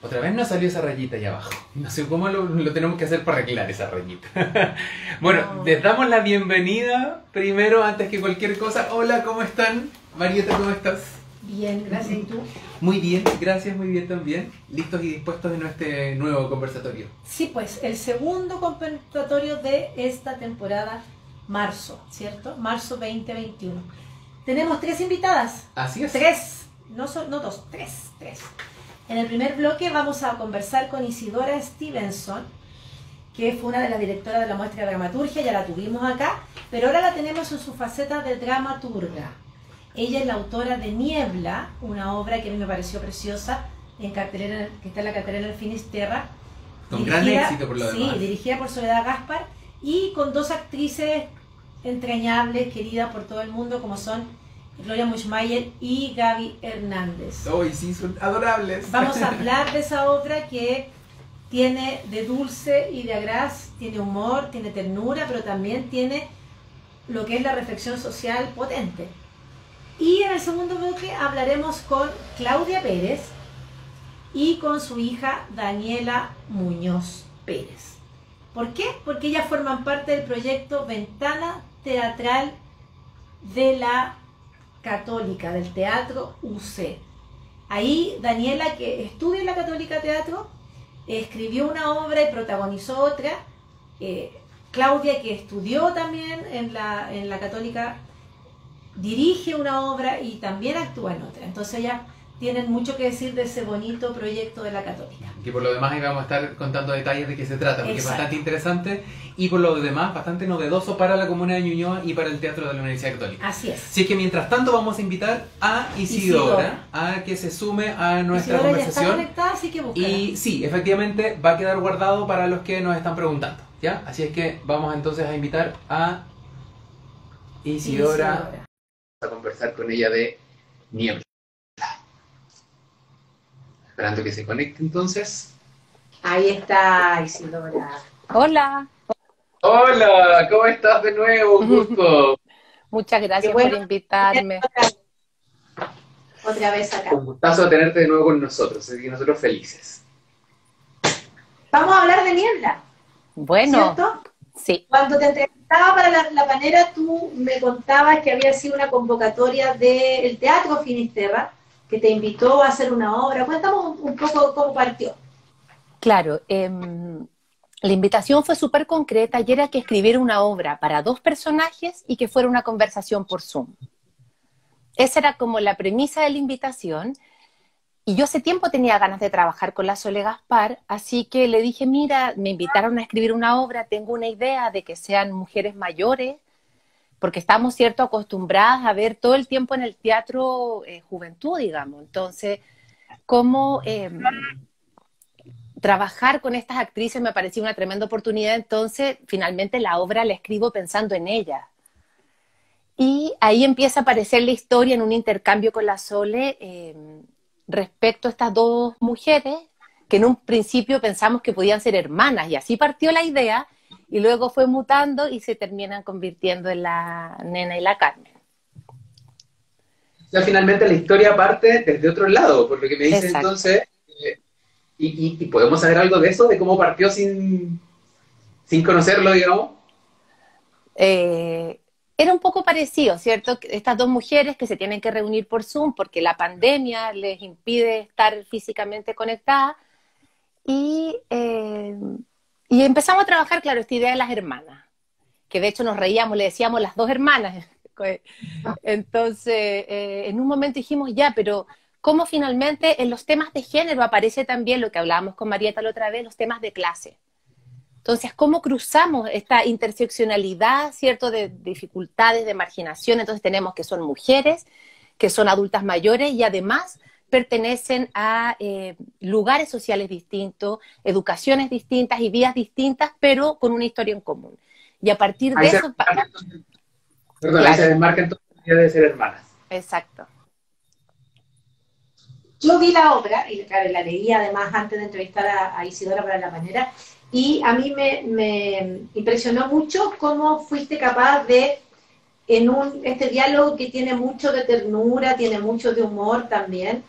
Otra vez no salió esa rayita ahí abajo. No sé cómo lo, lo tenemos que hacer para arreglar esa rayita. bueno, No. les damos la bienvenida primero, antes que cualquier cosa. Hola, ¿cómo están? Marieta, ¿cómo estás? Bien, gracias. ¿Y tú? Muy bien, gracias, muy bien también. Listos y dispuestos en este nuevo conversatorio. Sí, pues el segundo conversatorio de esta temporada, marzo, ¿cierto? Marzo 2021. Tenemos tres invitadas. Así es. Tres, no, son, no dos, tres, tres. En el primer bloque vamos a conversar con Isidora Stevenson, que fue una de las directoras de la muestra de dramaturgia, ya la tuvimos acá, pero ahora la tenemos en su faceta de dramaturga. Ella es la autora de Niebla, una obra que a mí me pareció preciosa, en cartelera, que está en la cartelera del Finisterra. Con gran éxito por lo sí, demás. dirigida por Soledad Gaspar y con dos actrices entrañables, queridas por todo el mundo, como son Gloria Muschmayer y Gaby Hernández. Hoy sí, son adorables. Vamos a hablar de esa obra que tiene de dulce y de agraz, tiene humor, tiene ternura, pero también tiene lo que es la reflexión social potente. Y en el segundo bloque hablaremos con Claudia Pérez y con su hija Daniela Muñoz Pérez. ¿Por qué? Porque ellas forman parte del proyecto Ventana Teatral de la Católica, del Teatro UC. Ahí Daniela, que estudia en la Católica Teatro, escribió una obra y protagonizó otra. Eh, Claudia, que estudió también en la, en la Católica, dirige una obra y también actúa en otra. Entonces ya tienen mucho que decir de ese bonito proyecto de la Católica. Que por lo demás ahí vamos a estar contando detalles de qué se trata, porque Exacto. es bastante interesante y por lo demás bastante novedoso para la comuna de Ñuñoa y para el teatro de la Universidad Católica. Así es. Así que mientras tanto vamos a invitar a Isidora, Isidora. a que se sume a nuestra Isidora ya está conversación. conectada, así que búscala. Y sí, efectivamente va a quedar guardado para los que nos están preguntando. ¿ya? Así es que vamos entonces a invitar a Isidora, Isidora. a conversar con ella de niebla. Esperando que se conecte entonces. Ahí está Isidora. Hola, Hola, ¿cómo estás de nuevo? Un gusto. muchas gracias bueno. por invitarme. Otra vez acá. Un gustazo tenerte de nuevo con nosotros, así que nosotros felices. Vamos a hablar de niebla, Bueno, ¿cierto? sí, Cuando te entrevistaba para la, la panera, tú me contabas que había sido una convocatoria del Teatro Finisterra que te invitó a hacer una obra. Cuéntanos un, un poco cómo partió. claro. em, la invitación fue súper concreta y era que escribiera una obra para dos personajes y que fuera una conversación por Zoom. Esa era como la premisa de la invitación. Y yo hace tiempo tenía ganas de trabajar con la Sole Gaspar, así que le dije, mira, me invitaron a escribir una obra, tengo una idea de que sean mujeres mayores, porque estamos, ¿cierto?, acostumbradas a ver todo el tiempo en el teatro eh, juventud, digamos. Entonces, cómo eh, trabajar con estas actrices me parecía una tremenda oportunidad, entonces finalmente la obra la escribo pensando en ellas. Y ahí empieza a aparecer la historia en un intercambio con la Sole eh, respecto a estas dos mujeres que en un principio pensamos que podían ser hermanas y así partió la idea y luego fue mutando y se terminan convirtiendo en la nena y la Carmen. Sea, finalmente la historia parte desde otro lado, por lo que me dice Exacto. entonces. eh, y, y- y podemos saber algo de eso, de cómo partió sin, sin conocerlo, digamos. Eh, era un poco parecido, ¿cierto? Estas dos mujeres que se tienen que reunir por Zoom porque la pandemia les impide estar físicamente conectadas. Y, eh, y empezamos a trabajar, claro, esta idea de las hermanas, que de hecho nos reíamos, le decíamos las dos hermanas. Entonces, eh, en un momento dijimos, ya, pero ¿cómo finalmente en los temas de género aparece también lo que hablábamos con Marieta la otra vez, los temas de clase? Entonces, ¿cómo cruzamos esta interseccionalidad, cierto, de dificultades, de marginación? Entonces tenemos que son mujeres, que son adultas mayores y además pertenecen a eh, lugares sociales distintos, educaciones distintas y vías distintas, pero con una historia en común. Y a partir de Ahí eso... entonces- Perdón, ahí se desmarca entonces de ser hermanas. Exacto. Yo vi la obra, y claro, la leí además antes de entrevistar a, a Isidora para la manera, y a mí me, me impresionó mucho cómo fuiste capaz de, en un, este diálogo que tiene mucho de ternura, tiene mucho de humor también,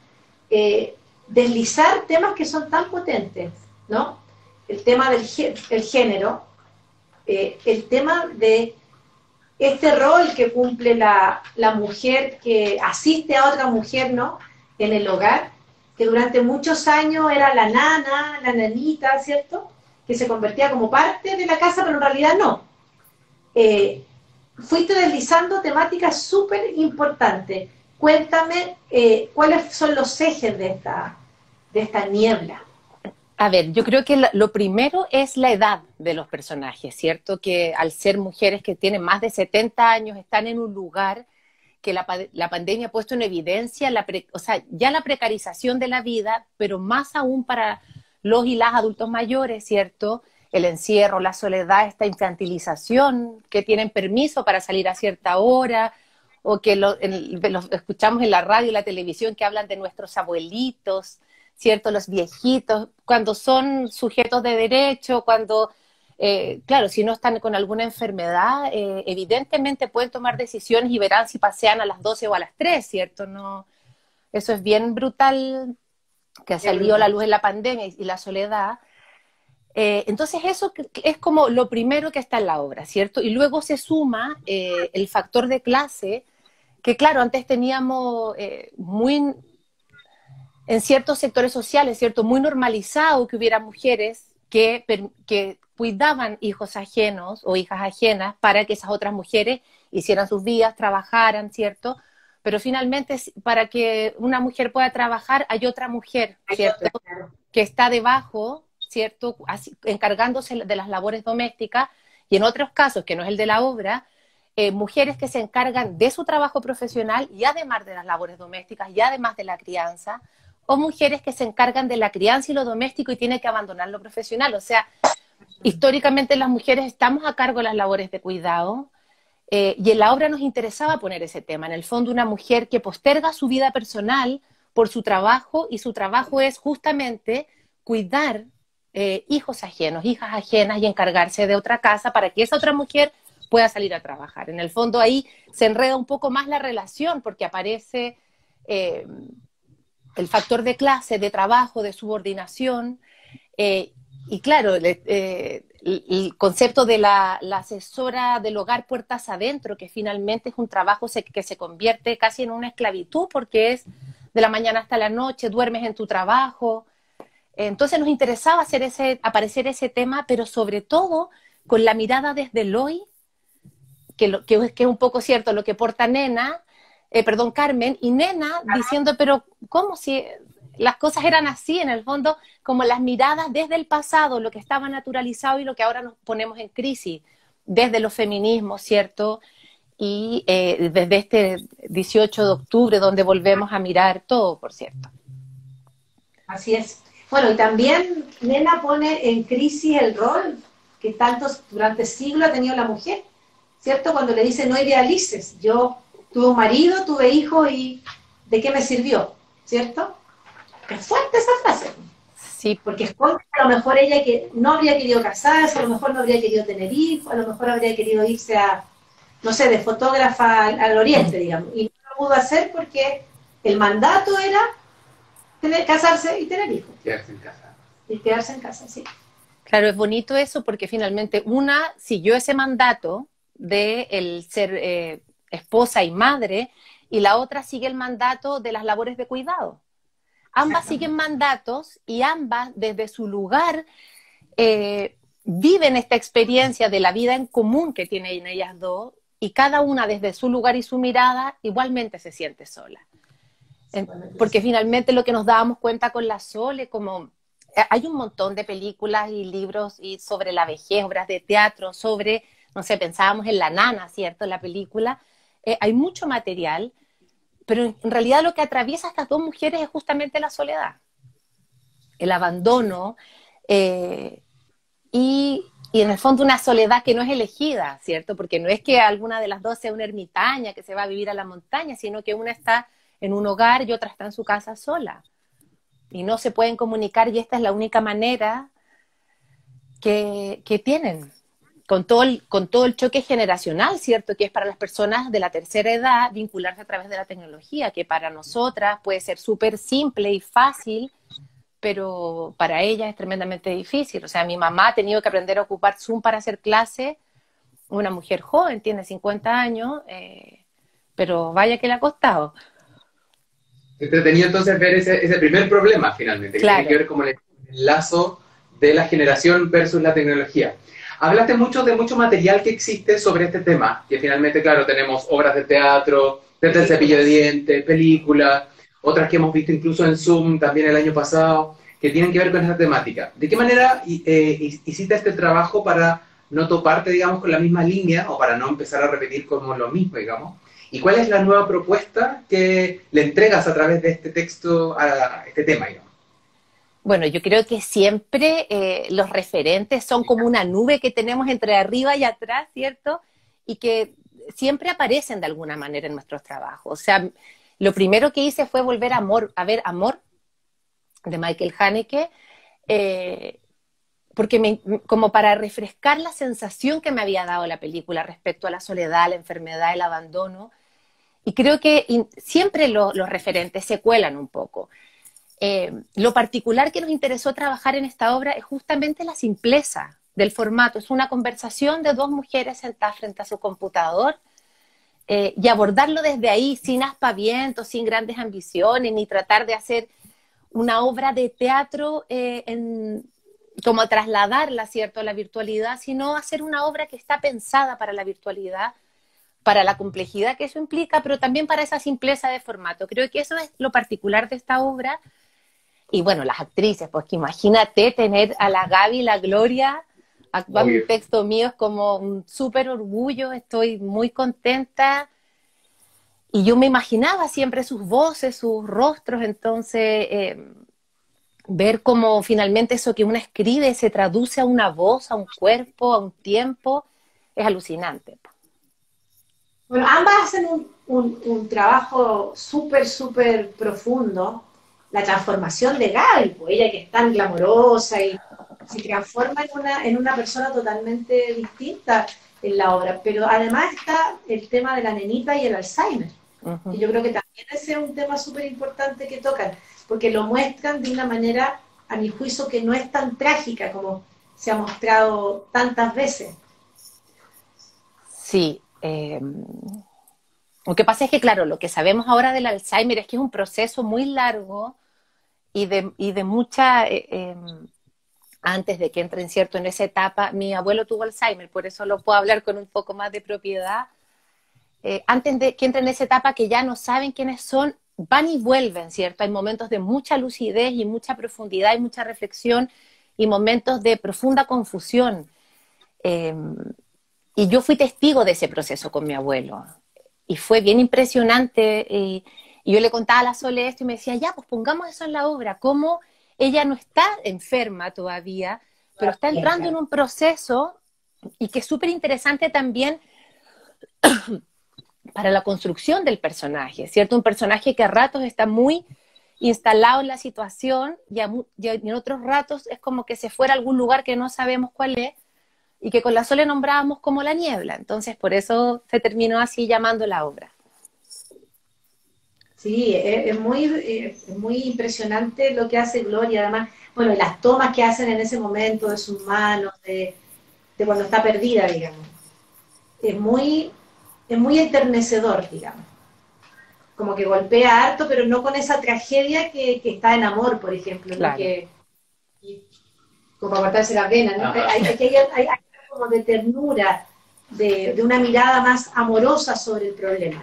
eh, deslizar temas que son tan potentes, ¿no? El tema del el género, eh, el tema de este rol que cumple la, la, mujer que asiste a otra mujer, ¿no? En el hogar, que durante muchos años era la nana, la nanita, ¿cierto? Que se convertía como parte de la casa, pero en realidad no. Eh, fuiste deslizando temáticas súper importantes. Cuéntame eh, cuáles son los ejes de esta, de esta niebla. A ver, yo creo que lo primero es la edad de los personajes, ¿cierto? Que al ser mujeres que tienen más de 70 años, están en un lugar que la, pandemia ha puesto en evidencia, la o sea, ya la precarización de la vida, pero más aún para los y las adultos mayores, ¿cierto? El encierro, la soledad, esta infantilización, que tienen permiso para salir a cierta hora, o que lo, escuchamos en la radio y la televisión que hablan de nuestros abuelitos, ¿cierto? Los viejitos, cuando son sujetos de derecho, cuando, eh, claro, si no están con alguna enfermedad, eh, evidentemente pueden tomar decisiones y verán si pasean a las 12 o a las 3, ¿cierto? No, eso es bien brutal que ha salido la luz en la pandemia y la soledad. Eh, entonces eso es como lo primero que está en la obra, ¿cierto? Y luego se suma el factor de clase, que claro, antes teníamos muy en ciertos sectores sociales, ¿cierto? Muy normalizado que hubiera mujeres que, que cuidaban hijos ajenos o hijas ajenas para que esas otras mujeres hicieran sus vidas, trabajaran, ¿cierto? Pero finalmente, para que una mujer pueda trabajar, hay otra mujer, ¿cierto? Que está debajo, ¿cierto? encargándose de las labores domésticas y en otros casos, que no es el de la obra, eh, mujeres que se encargan de su trabajo profesional y además de las labores domésticas y además de la crianza, o mujeres que se encargan de la crianza y lo doméstico y tienen que abandonar lo profesional. O sea, históricamente las mujeres estamos a cargo de las labores de cuidado eh, y en la obra nos interesaba poner ese tema. En el fondo, una mujer que posterga su vida personal por su trabajo y su trabajo es justamente cuidar eh, hijos ajenos, hijas ajenas y encargarse de otra casa para que esa otra mujer pueda salir a trabajar. En el fondo ahí se enreda un poco más la relación porque aparece eh, el factor de clase, de trabajo, de subordinación. Eh, y claro, eh, el, concepto de la, asesora del hogar puertas adentro, que finalmente es un trabajo que se convierte casi en una esclavitud porque es de la mañana hasta la noche, duermes en tu trabajo. Entonces nos interesaba hacer ese, aparecer ese tema, pero sobre todo con la mirada desde el hoy, que, que, que es un poco cierto lo que porta Nena, eh, perdón, Carmen, y Nena diciendo, pero ¿cómo si las cosas eran así en el fondo, como las miradas desde el pasado, lo que estaba naturalizado y lo que ahora nos ponemos en crisis, desde los feminismos, ¿cierto? Y eh, desde este 18 de octubre, donde volvemos a mirar todo, por cierto. Así es. Bueno, y también Nena pone en crisis el rol que tantos durante siglos ha tenido la mujer, ¿cierto? Cuando le dice no idealices, yo tuve un marido, tuve hijos y ¿de qué me sirvió? ¿Cierto? Es fuerte esa frase. Sí. Porque es a lo mejor ella que no habría querido casarse, a lo mejor no habría querido tener hijos, a lo mejor habría querido irse a, no sé, de fotógrafa al, oriente, digamos. Y no lo pudo hacer porque el mandato era tener, casarse y tener hijos. Quedarse en casa. Y quedarse en casa, sí. Claro, es bonito eso porque finalmente una siguió ese mandato de el ser eh, esposa y madre, y la otra sigue el mandato de las labores de cuidado. Ambas siguen mandatos y ambas desde su lugar eh, viven esta experiencia de la vida en común que tienen ellas dos y cada una desde su lugar y su mirada igualmente se siente sola. Porque finalmente lo que nos dábamos cuenta con la Sole, como eh, hay un montón de películas y libros y sobre la vejez, obras de teatro, sobre, no sé, pensábamos en la nana, ¿cierto? La película, eh, hay mucho material, pero en realidad lo que atraviesa a estas dos mujeres es justamente la soledad, el abandono eh, y, en el fondo una soledad que no es elegida, ¿cierto? Porque no es que alguna de las dos sea una ermitaña que se va a vivir a la montaña, sino que una está en un hogar y otra está en su casa sola. Y no se pueden comunicar y esta es la única manera que, que tienen con todo, el, con todo el choque generacional, ¿cierto? Que es para las personas de la tercera edad vincularse a través de la tecnología, que para nosotras puede ser súper simple y fácil pero para ella es tremendamente difícil. O sea, mi mamá ha tenido que aprender a ocupar Zoom para hacer clase, una mujer joven, tiene 50 años, eh, pero vaya que le ha costado. Entretenido entonces ver ese, ese primer problema finalmente, que tiene que ver como el lazo de la generación versus la tecnología. Hablaste mucho de mucho material que existe sobre este tema, que finalmente, claro, tenemos obras de teatro, desde el cepillo de dientes, películas, otras que hemos visto incluso en Zoom también el año pasado, que tienen que ver con esta temática. ¿De qué manera eh, hiciste este trabajo para no toparte, digamos, con la misma línea o para no empezar a repetir como lo mismo, digamos? ¿Y cuál es la nueva propuesta que le entregas a través de este texto a este tema, digamos? Bueno, yo creo que siempre eh, los referentes son como una nube que tenemos entre arriba y atrás, ¿cierto? Y que siempre aparecen de alguna manera en nuestros trabajos. O sea, lo primero que hice fue volver a, ver Amor de Michael Haneke, eh, porque como para refrescar la sensación que me había dado la película respecto a la soledad, la enfermedad, el abandono. Y creo que siempre los referentes se cuelan un poco. Eh, lo particular que nos interesó trabajar en esta obra es justamente la simpleza del formato. Es una conversación de dos mujeres sentadas frente a su computador eh, y abordarlo desde ahí, sin aspavientos, sin grandes ambiciones, ni tratar de hacer una obra de teatro eh, en, como trasladarla, ¿cierto?, a la virtualidad, sino hacer una obra que está pensada para la virtualidad, para la complejidad que eso implica, pero también para esa simpleza de formato. Creo que eso es lo particular de esta obra. Y bueno, las actrices, pues que imagínate tener a la Gaby la Gloria actuando un texto mío es como un súper orgullo, estoy muy contenta. Y yo me imaginaba siempre sus voces, sus rostros, entonces eh, ver cómo finalmente eso que uno escribe se traduce a una voz, a un cuerpo, a un tiempo, es alucinante. Bueno, ambas hacen un, un, trabajo súper, súper profundo. La transformación de Gaby, pues ella que es tan glamorosa y se transforma en una, en una persona totalmente distinta en la obra. Pero además está el tema de la nenita y el Alzheimer. Y yo creo que también ese es un tema súper importante que tocan, porque lo muestran de una manera, a mi juicio, que no es tan trágica como se ha mostrado tantas veces. Sí. Eh, lo que pasa es que, claro, lo que sabemos ahora del Alzheimer es que es un proceso muy largo y de, mucha... Eh, em, antes de que entren cierto en esa etapa, mi abuelo tuvo Alzheimer, por eso lo puedo hablar con un poco más de propiedad. Eh, antes de que entren en esa etapa que ya no saben quiénes son, van y vuelven, ¿cierto? Hay momentos de mucha lucidez y mucha profundidad y mucha reflexión y momentos de profunda confusión. Eh, y yo fui testigo de ese proceso con mi abuelo. Y fue bien impresionante. Y, y yo le contaba a la Sole esto y me decía, ya, pues pongamos eso en la obra. ¿Cómo ella no está enferma todavía, pero está entrando en un proceso y que es súper interesante también para la construcción del personaje, ¿cierto? Un personaje que a ratos está muy instalado en la situación y, en otros ratos es como que se fuera a algún lugar que no sabemos cuál es y que con la Sole nombrábamos como la niebla. Entonces, por eso se terminó así llamando la obra. Sí, es, muy, es muy impresionante lo que hace Gloria, además, bueno, las tomas que hacen en ese momento de sus manos, de, cuando está perdida, digamos. Es muy, es muy enternecedor, digamos. Como que golpea harto, pero no con esa tragedia que, está en amor, por ejemplo, que, como para cortarse la vena, ¿no? Hay, hay, hay, como de ternura, de, de, una mirada más amorosa sobre el problema.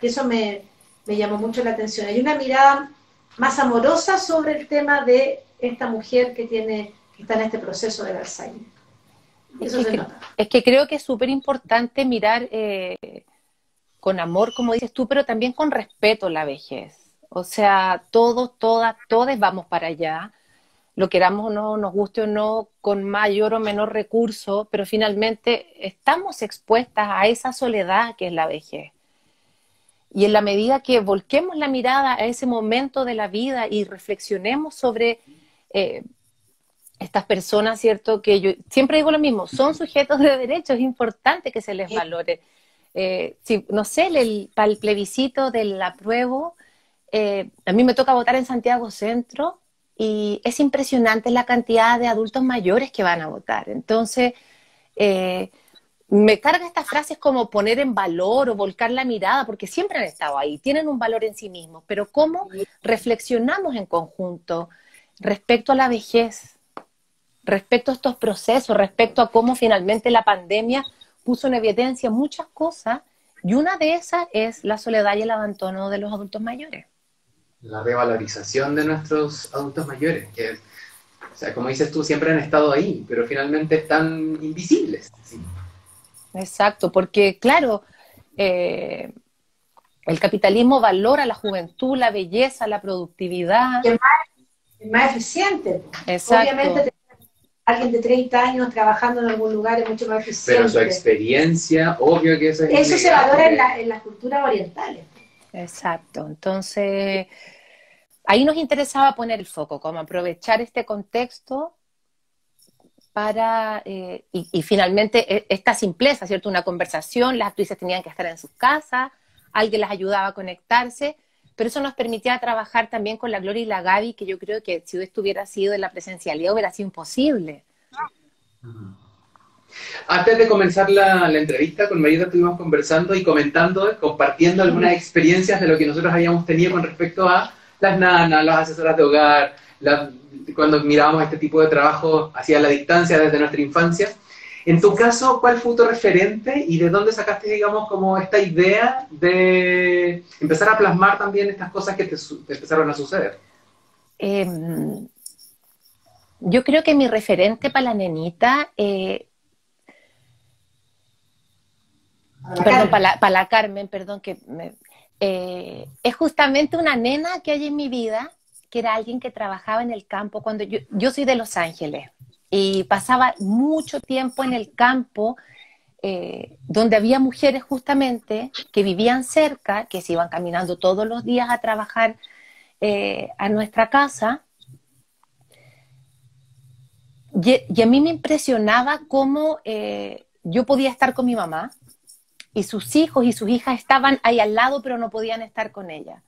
Eso me, me llamó mucho la atención. Hay una mirada más amorosa sobre el tema de esta mujer que tiene que está en este proceso del Alzheimer. Eso es, que, es que creo que es súper importante mirar eh, con amor, como dices tú, pero también con respeto la vejez. O sea, todos, todas, todos vamos para allá, lo queramos o no, nos guste o no, con mayor o menor recurso, pero finalmente estamos expuestas a esa soledad que es la vejez. Y en la medida que volquemos la mirada a ese momento de la vida y reflexionemos sobre eh, estas personas, ¿cierto? Que yo siempre digo lo mismo, son sujetos de derechos, es importante que se les valore. Eh, no sé, el, para el plebiscito del apruebo, eh, a mí me toca votar en Santiago Centro y es impresionante la cantidad de adultos mayores que van a votar. Entonces, eh, me carga estas frases como poner en valor o volcar la mirada, porque siempre han estado ahí, tienen un valor en sí mismos, pero ¿cómo reflexionamos en conjunto respecto a la vejez, respecto a estos procesos, respecto a cómo finalmente la pandemia puso en evidencia muchas cosas y una de esas es la soledad y el abandono de los adultos mayores? La revalorización de nuestros adultos mayores, que, o sea, como dices tú, siempre han estado ahí, pero finalmente están invisibles. Exacto, porque claro, eh, el capitalismo valora la juventud, la belleza, la productividad. Es más, más eficiente. Exacto. Obviamente alguien de 30 años trabajando en algún lugar es mucho más eficiente. Pero su experiencia, obvio que eso es Eso se valora en, la, en las culturas orientales. Exacto, entonces ahí nos interesaba poner el foco, como aprovechar este contexto para, eh, y, finalmente e, esta simpleza, ¿cierto? Una conversación, las actrices tenían que estar en sus casas, alguien las ayudaba a conectarse, pero eso nos permitía trabajar también con la Gloria y la Gaby, que yo creo que si esto hubiera sido en la presencialidad hubiera sido imposible. Antes de comenzar la, entrevista con Marita estuvimos conversando y comentando, compartiendo algunas experiencias de lo que nosotros habíamos tenido con respecto a las nanas, las asesoras de hogar, la, cuando mirábamos este tipo de trabajo hacia la distancia desde nuestra infancia. En tu caso, ¿cuál fue tu referente y de dónde sacaste, digamos, como esta idea de empezar a plasmar también estas cosas que te, empezaron a suceder? Em, yo creo que mi referente para la nenita, eh, perdón, para la, Carmen, perdón, que eh, es justamente una nena que hay en mi vida que era alguien que trabajaba en el campo cuando yo, soy de Los Ángeles y pasaba mucho tiempo en el campo eh, donde había mujeres justamente que vivían cerca, que se iban caminando todos los días a trabajar eh, a nuestra casa. Y, a mí me impresionaba cómo yo podía estar con mi mamá y sus hijos y sus hijas estaban ahí al lado, pero no podían estar con ella.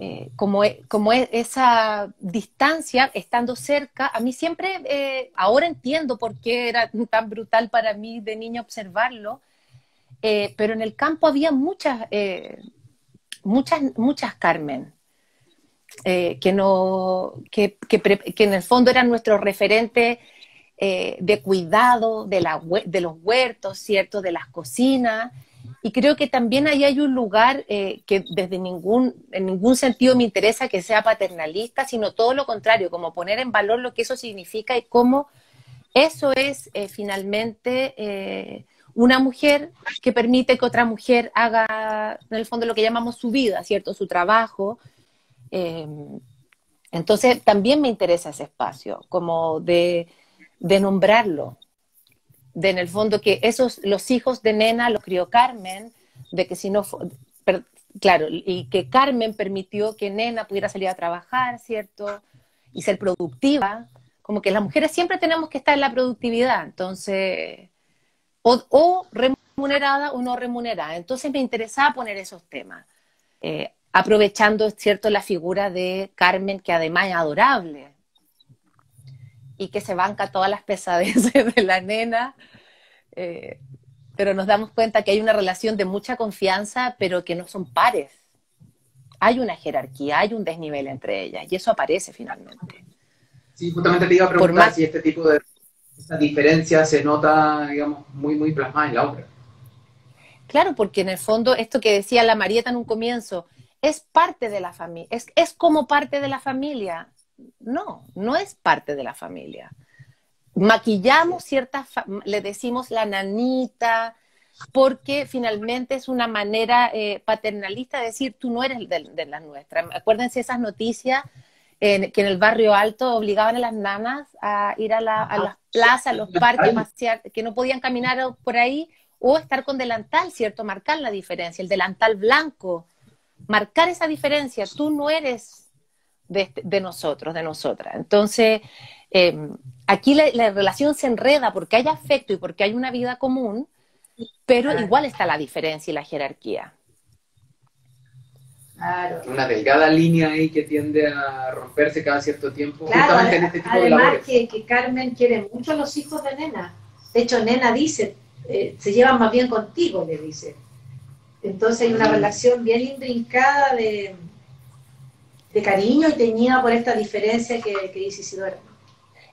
Eh, como, e, como e, esa distancia, estando cerca, a mí siempre, eh, ahora entiendo por qué era tan brutal para mí de niña observarlo, eh, pero en el campo había muchas, muchas, muchas Carmen, que, no, que, que, en el fondo eran nuestros referentes de cuidado de, la, de los huertos, ¿cierto? De las cocinas. Y creo que también ahí hay un lugar eh, que desde ningún, en ningún sentido me interesa que sea paternalista, sino todo lo contrario, como poner en valor lo que eso significa y cómo eso es eh, finalmente eh, una mujer que permite que otra mujer haga, en el fondo, lo que llamamos su vida, ¿cierto? Su trabajo. entonces, también me interesa ese espacio, como de, de nombrarlo, de en el fondo que esos, los hijos de Nena los crió Carmen, de que si no, claro, y que Carmen permitió que Nena pudiera salir a trabajar, ¿cierto? Y ser productiva, como que las mujeres siempre tenemos que estar en la productividad, entonces, o, remunerada o no remunerada. Entonces me interesaba poner esos temas, eh, aprovechando, ¿cierto?, la figura de Carmen, que además es adorable, y que se banca todas las pesadeces de la nena, eh, pero nos damos cuenta que hay una relación de mucha confianza, pero que no son pares. Hay una jerarquía, hay un desnivel entre ellas, y eso aparece finalmente. Sí, justamente te iba a preguntar si este tipo de esta diferencia se nota, digamos, muy, muy plasmada en la obra. Claro, porque en el fondo, esto que decía la Marieta en un comienzo, es parte de la familia, es, es como parte de la familia. No, no es parte de la familia. Maquillamos ciertas, le decimos la nanita, porque finalmente es una manera eh, paternalista de decir, tú no eres de, las nuestras. Acuérdense esas noticias que en el barrio alto obligaban a las nanas a ir a, la, a las plazas, a los parques, que no podían caminar por ahí, o estar con delantal, ¿cierto? Marcar la diferencia, el delantal blanco, marcar esa diferencia. Tú no eres este, de, nosotros, de nosotras. Entonces, em, aquí la, relación se enreda porque hay afecto y porque hay una vida común, pero igual está la diferencia y la jerarquía. Una delgada línea ahí que tiende a romperse cada cierto tiempo. justamente en este tipo además que, que, Carmen quiere mucho a los hijos de Nena. De hecho, Nena dice, eh, se llevan más bien contigo, le dice. Entonces hay una mm. relación bien intrincada de, de cariño y teñida por esta diferencia que, que dice Isidora.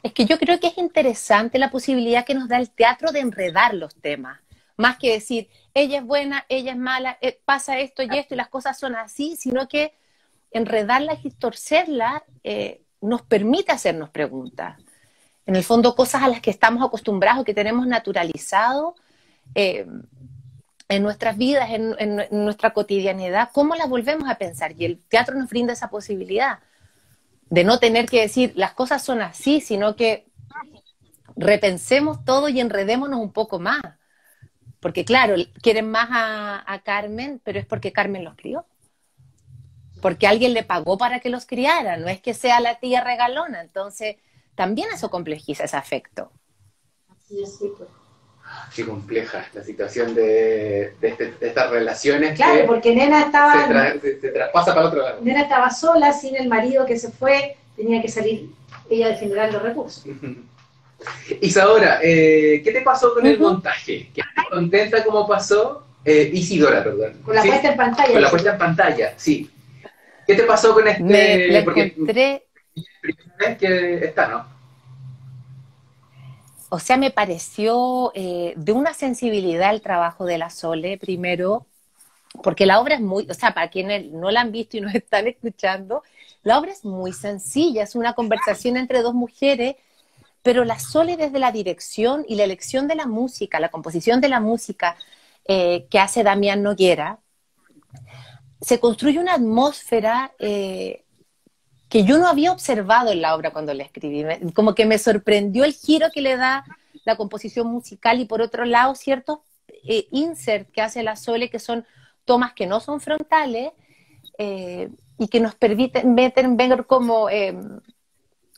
Es que yo creo que es interesante la posibilidad que nos da el teatro de enredar los temas, más que decir, ella es buena, ella es mala, eh, pasa esto y esto y las cosas son así, sino que enredarla y torcerla eh, nos permite hacernos preguntas. En el fondo, cosas a las que estamos acostumbrados, que tenemos naturalizado eh, en nuestras vidas, en, nuestra cotidianidad, ¿cómo las volvemos a pensar? Y el teatro nos brinda esa posibilidad de no tener que decir las cosas son así, sino que repensemos todo y enredémonos un poco más. Porque claro, quieren más a, Carmen, pero es porque Carmen los crió. Porque alguien le pagó para que los criara, no es que sea la tía regalona. Entonces, también eso complejiza ese afecto. Así es, sí, pues. Qué compleja la situación de, este, estas relaciones. Claro, porque Nena estaba. Se, traspasa para otro lado. Nena estaba sola, sin el marido que se fue, tenía que salir ella a generar los recursos. Isadora, eh, ¿qué te pasó con el montaje? ¿Estás contenta cómo pasó? Eh, Isidora, perdón. Con la puesta en pantalla. Con la puesta en pantalla, sí. ¿Qué te pasó con este? Me, porque primera vez que está, ¿no? O sea, me pareció eh, de una sensibilidad el trabajo de la Sole, primero, porque la obra es muy, o sea, para quienes no la han visto y nos están escuchando, la obra es muy sencilla, es una conversación entre dos mujeres pero la Sole desde la dirección y la elección de la música, la composición de la música eh, que hace Damián Noguera, se construye una atmósfera eh, que yo no había observado en la obra cuando la escribí. como que me sorprendió el giro que le da la composición musical y por otro lado ciertos eh, insert que hace la Sole que son tomas que no son frontales y que nos permiten ver como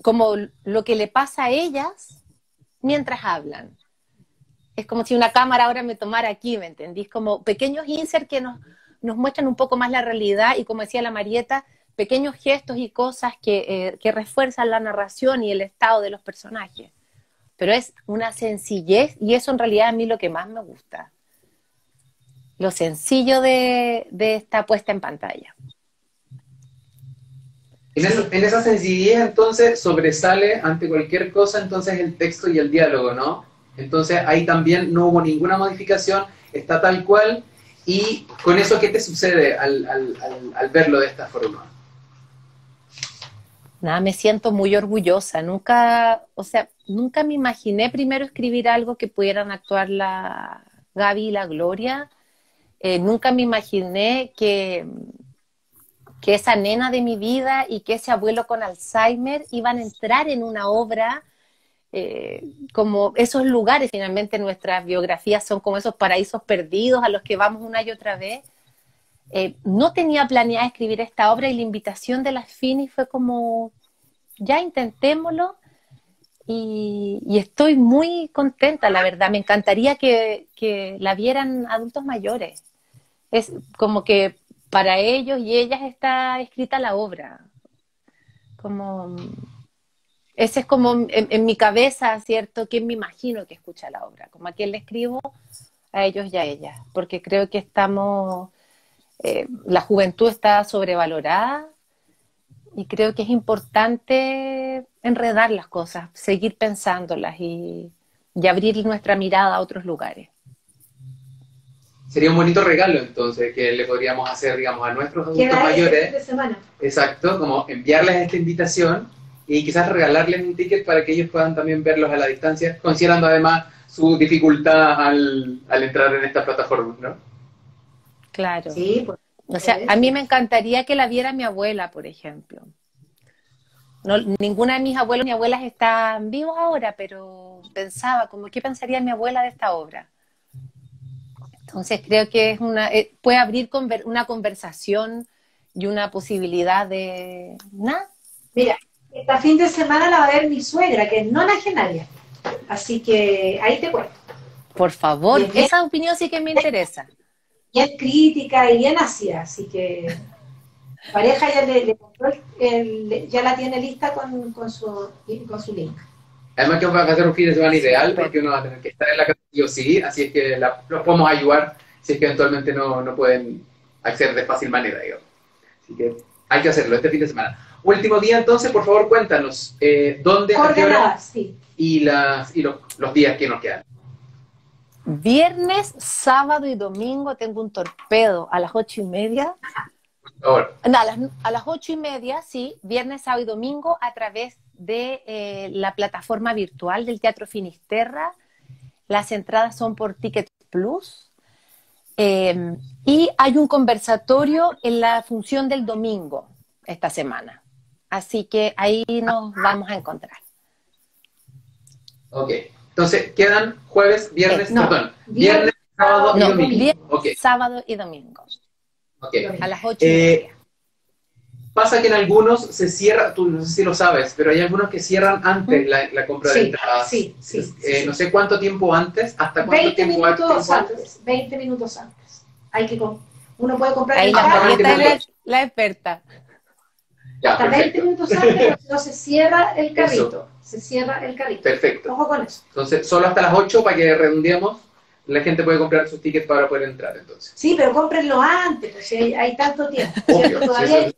como lo que le pasa a ellas mientras hablan. Es como si una cámara ahora me tomara aquí, ¿me entendís? Como pequeños inserts que nos, nos muestran un poco más la realidad y como decía la Marieta, pequeños gestos y cosas que, eh, que refuerzan la narración y el estado de los personajes. Pero es una sencillez y eso en realidad a mí lo que más me gusta. Lo sencillo de, de esta puesta en pantalla. En, esa sencillez entonces sobresale ante cualquier cosa entonces el texto y el diálogo, ¿no? Entonces ahí también no hubo ninguna modificación, está tal cual. ¿Y con eso qué te sucede al verlo de esta forma? Nada, me siento muy orgullosa. Nunca, o sea, nunca me imaginé primero escribir algo que pudieran actuar la Gaby y la Gloria. Eh, nunca me imaginé que que esa nena de mi vida y que ese abuelo con Alzheimer iban a entrar en una obra eh, como esos lugares, finalmente nuestras biografías son como esos paraísos perdidos a los que vamos una y otra vez. Eh, no tenía planeado escribir esta obra y la invitación de las Fini fue como, ya intentémoslo y, estoy muy contenta, la verdad. Me encantaría que, que la vieran adultos mayores. Es como que para ellos y ellas está escrita la obra. Como ese es como en, mi cabeza, ¿cierto? ¿Quién me imagino que escucha la obra? Como a quién le escribo, a ellos y a ellas, porque creo que estamos, eh, la juventud está sobrevalorada y creo que es importante enredar las cosas, seguir pensándolas y abrir nuestra mirada a otros lugares sería un bonito regalo entonces que le podríamos hacer, digamos, a nuestros adultos mayores. De semana. Exacto, como enviarles esta invitación y quizás regalarles un ticket para que ellos puedan también verlos a la distancia, considerando además su dificultad al, entrar en esta plataforma, ¿no? Claro. Sí, o sea, a mí me encantaría que la viera mi abuela, por ejemplo. No, ninguna de mis abuelos ni abuelas están vivos ahora, pero pensaba, como, ¿qué pensaría mi abuela de esta obra? Entonces creo que es una, eh, puede abrir una conversación y una posibilidad de nada. Mira, esta fin de semana la va a ver mi suegra, que es nonagenaria. Así que ahí te cuento. Por favor, esa opinión sí que me interesa. Y es crítica y bien ácida, así que pareja ya le, ya la tiene lista con, con, su, con su link. Además que va a ser un fin de semana ideal porque uno va a tener que estar en la casa sí o sí, así es que los podemos ayudar si es que eventualmente no, no pueden acceder de fácil manera, digamos. Así que hay que hacerlo este fin de semana. Último día, entonces, por favor, cuéntanos eh, dónde, a sí. y, las, y los, los días que nos quedan. Viernes, sábado y domingo tengo un torpedo a las ocho y media. No, a, las, a las ocho y media, sí, viernes, sábado y domingo a través de eh, la plataforma virtual del Teatro Finisterra. Las entradas son por Ticket Plus. Em, y hay un conversatorio en la función del domingo esta semana. Así que ahí nos vamos a encontrar. Ok. Entonces, quedan jueves, viernes, eh, perdón, viernes, sábado y domingo. Viernes, sábado y domingo. Ok. A las ocho y eh, media. Pasa que en algunos se cierra, tú no sé si lo sabes, pero hay algunos que cierran antes la, compra de entradas. Sí, sí, eh, sí, No sé cuánto tiempo antes, hasta cuánto 20 tiempo minutos antes. 20 minutos antes. Hay que uno puede comprar Ahí la, la, la experta. Ya, hasta 20 minutos antes, no se cierra el carrito. Se cierra el carrito. Perfecto. Ojo con eso. Entonces, solo hasta las 8 para que redondeemos la gente puede comprar sus tickets para poder entrar entonces. Sí, pero cómprenlo antes, pues, hay, hay, tanto tiempo. Obvio, Todavía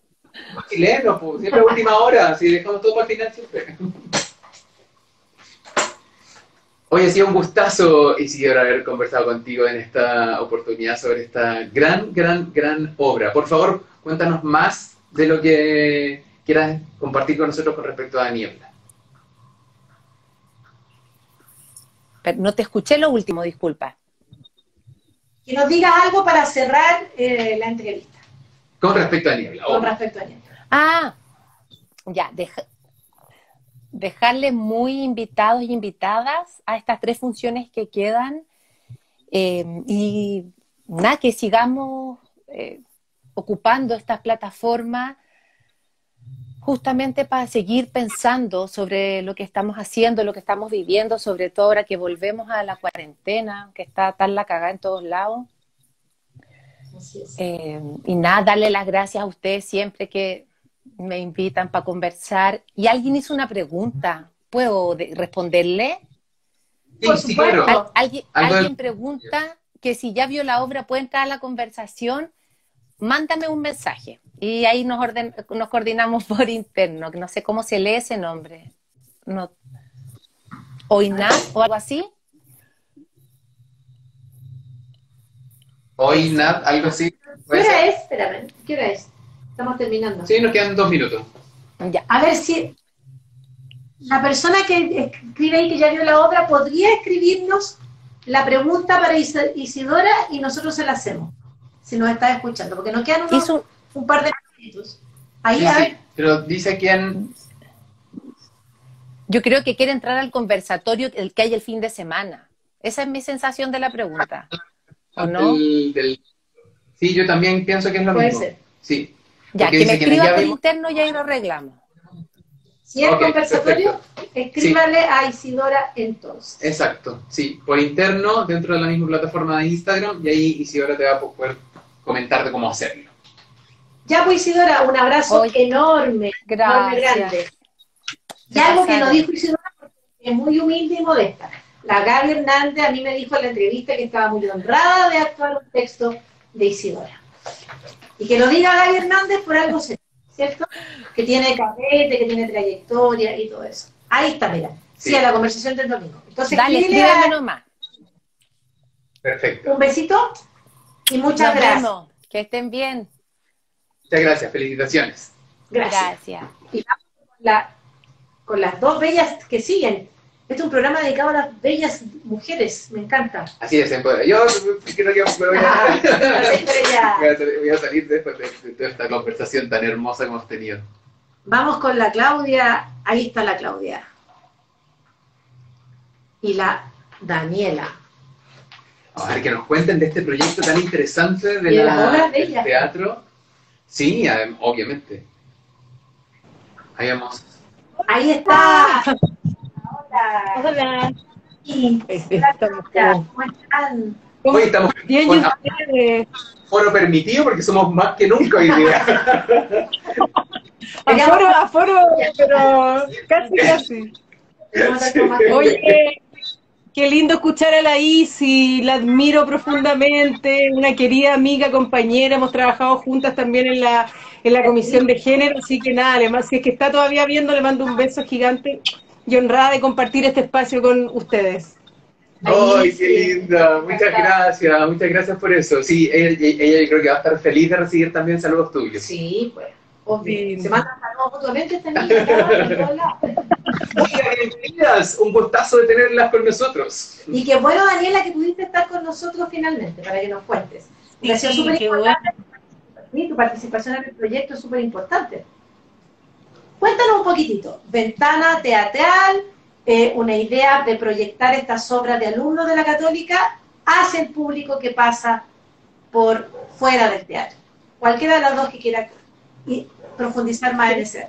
chileno, pues, siempre última hora, si dejamos todo para el final siempre. Hoy ha sido un gustazo, Isidora, haber conversado contigo en esta oportunidad sobre esta gran, gran, gran obra. Por favor, cuéntanos más de lo que quieras compartir con nosotros con respecto a Niebla. no te escuché lo último, disculpa. Que nos digas algo para cerrar eh, la entrevista. Con respecto a Niebla. Con respecto a Niebla. Ah, ya, dejarle muy invitados y invitadas a estas tres funciones que quedan em, y nada, que sigamos eh, ocupando estas plataformas justamente para seguir pensando sobre lo que estamos haciendo, lo que estamos viviendo, sobre todo ahora que volvemos a la cuarentena, que está tan la cagada en todos lados. Eh, y nada, darle las gracias a ustedes siempre que me invitan para conversar. Y alguien hizo una pregunta, ¿puedo responderle? Sí, claro. alguien, alguien pregunta que si ya vio la obra puede entrar a la conversación, mándame un mensaje. Y ahí nos, nos coordinamos por interno, no sé cómo se lee ese nombre. No, ¿Oinat o algo así? Hoy Nat, algo así. ¿Qué hora es? Espérame, ¿qué hora es? Estamos terminando. Sí, nos quedan dos minutos. Ya. A ver si la persona que escribe ahí que ya vio la obra podría escribirnos la pregunta para Isidora y nosotros se la hacemos, si nos está escuchando, porque nos quedan un par de minutos. Ahí, a ver. Pero dice quién... Yo creo que quiere entrar al conversatorio que hay el fin de semana. Esa es mi sensación de la pregunta. ¿O no? Sí, yo también pienso que es lo Puede mismo. Ser. Sí. Ya, que me escriba por interno y ahí lo arreglamos. Si es conversatorio, escríbale a Isidora entonces. Exacto, sí. Por interno, dentro de la misma plataforma de Instagram, y ahí Isidora te va a poder comentar de cómo hacerlo. Ya, pues Isidora, un abrazo enorme. Gracias. Enorme, grande. Y algo que nos dijo Isidora, porque es muy humilde y modesta. La Gaby Hernández a mí me dijo en la entrevista que estaba muy honrada de actuar un texto de Isidora. Y que lo diga Gaby Hernández por algo ¿cierto? Que tiene carrete, que tiene trayectoria y todo eso. Ahí está, mira. Sí, a la conversación del domingo. Entonces, Dale, escríbeme nomás. Perfecto. Un besito y muchas gracias. Que estén bien. Muchas gracias, felicitaciones. Gracias. gracias. Y vamos con, la, con las dos bellas que siguen. Este es un programa dedicado a las bellas mujeres, me encanta. Así es, yo creo que me voy a, Ah, voy a salir después de, de, esta conversación tan hermosa que hemos tenido. Vamos con la Claudia, ahí está la Claudia. Y la Daniela. A ver, que nos cuenten de este proyecto tan interesante de de la- obras del teatro. Sí, obviamente. Ahí vamos. Ahí está. Hola. Hola. Y- Estamos ¿Cómo están? Hoy estamos bien con foro permitido porque somos más que nunca hoy día. aforo, aforo, pero casi, casi. Oye, qué lindo escuchar a la Isi, la admiro profundamente, una querida amiga, compañera, hemos trabajado juntas también en la, en la comisión de género, así que nada, además, si es que está todavía viendo, le mando un beso gigante y honrada de compartir este espacio con ustedes. ¡Ay, qué linda! Muchas gracias, muchas gracias por eso. Sí, ella, ella, yo creo que va a estar feliz de recibir también saludos tuyos. Sí, pues. Obvio. Se mandan saludos mutuamente esta niña. bienvenidas, un gustazo de tenerlas con nosotros. Y qué bueno, Daniela, que pudiste estar con nosotros finalmente, para que nos cuentes. Sí, sí, súper importante. Tu participación en el proyecto es súper importante. Cuéntanos un poquitito. Ventana teatral, eh, una idea de proyectar estas obras de alumnos de la católica hacia el público que pasa por fuera del teatro. Cualquiera de las dos que quiera profundizar más en ese.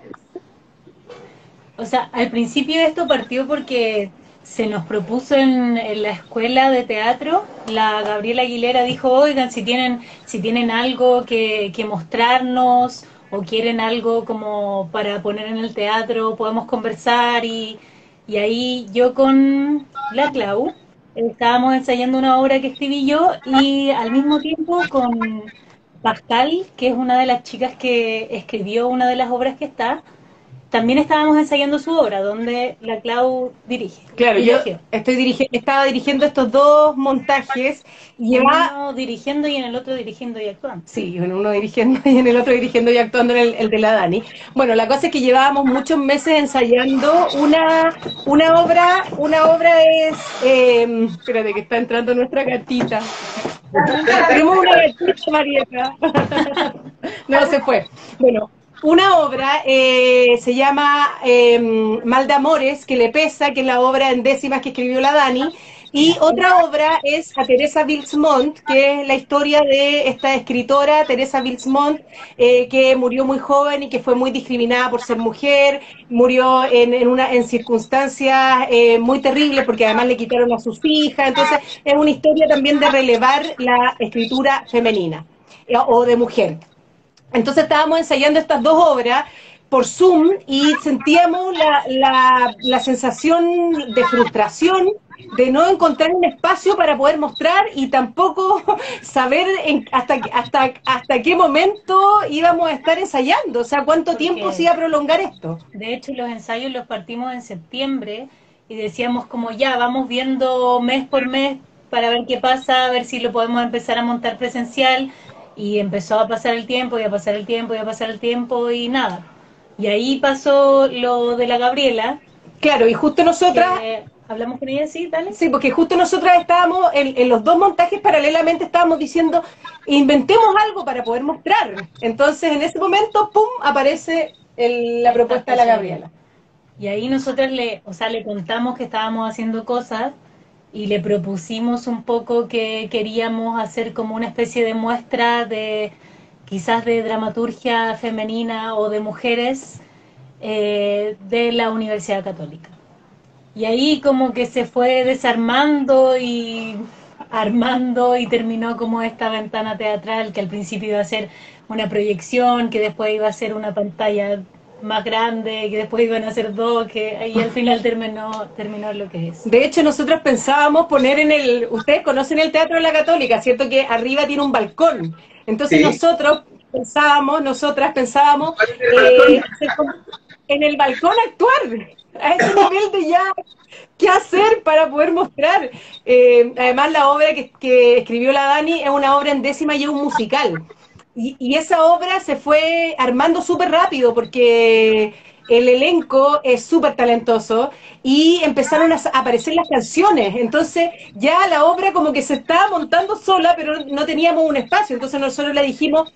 O sea, al principio esto partió porque se nos propuso en, la escuela de teatro, la Gabriela Aguilera dijo, oigan, si tienen, si tienen algo que, que mostrarnos o quieren algo como para poner en el teatro, podemos conversar y y ahí yo con la Clau estábamos ensayando una obra que escribí yo y al mismo tiempo con Pascal, que es una de las chicas que escribió una de las obras que está, también estábamos ensayando su obra, donde la Clau dirige. Claro, yo estoy estaba dirigiendo estos dos montajes. Y uno dirigiendo y en el otro dirigiendo y actuando. Sí, en uno dirigiendo y en el otro dirigiendo y actuando en el, de la Dani. Bueno, la cosa es que llevábamos muchos meses ensayando una, una obra, una obra es, eh, espérate que está entrando nuestra gatita. Tenemos una gatita, Marieta. no, se fue. Bueno, una obra eh, se llama eh, Mal de Amores, que le pesa, que es la obra en décimas que escribió la Dani. Y otra obra es a Teresa Bilsmont, que es la historia de esta escritora, Teresa Bilsmont, eh, que murió muy joven y que fue muy discriminada por ser mujer, murió en, una, en circunstancias eh, muy terribles porque además le quitaron a sus hijas. Entonces es una historia también de relevar la escritura femenina o de mujer. Entonces estábamos ensayando estas dos obras por Zoom y sentíamos la, la, sensación de frustración de no encontrar un espacio para poder mostrar y tampoco saber hasta, hasta, hasta qué momento íbamos a estar ensayando, o sea, cuánto tiempo se iba a prolongar esto. De hecho, los ensayos los partimos en septiembre y decíamos como ya, vamos viendo mes por mes para ver qué pasa, a ver si lo podemos empezar a montar presencial y empezó a pasar el tiempo y a pasar el tiempo y a pasar el tiempo y nada. Y ahí pasó lo de la Gabriela. Claro, y justo nosotras... Hablamos con ella, sí, dale. Sí, porque justo nosotras estábamos, en, los dos montajes paralelamente estábamos diciendo, inventemos algo para poder mostrar. Entonces, en ese momento, ¡pum!, aparece la propuesta de la Gabriela. Y ahí nosotras le, o sea, le contamos que estábamos haciendo cosas y le propusimos un poco que queríamos hacer como una especie de muestra de quizás de dramaturgia femenina o de mujeres eh, de la Universidad Católica. Y ahí como que se fue desarmando y armando y terminó como esta ventana teatral que al principio iba a ser una proyección, que después iba a ser una pantalla más grande, que después iban a ser dos, que ahí al final terminó, terminó lo que es. De hecho, nosotros pensábamos poner en el, ustedes conocen el Teatro de la Católica, ¿cierto? Que arriba tiene un balcón. Entonces nosotros pensábamos, nosotras pensábamos eh, en el balcón actuar, a ese nivel de ya qué hacer para poder mostrar. Eh, además, la obra que, que escribió la Dani es una obra en décima y es un musical. Y, esa obra se fue armando súper rápido porque el elenco es súper talentoso y empezaron a aparecer las canciones. Entonces ya la obra como que se estaba montando sola, pero no teníamos un espacio. Entonces nosotros le dijimos,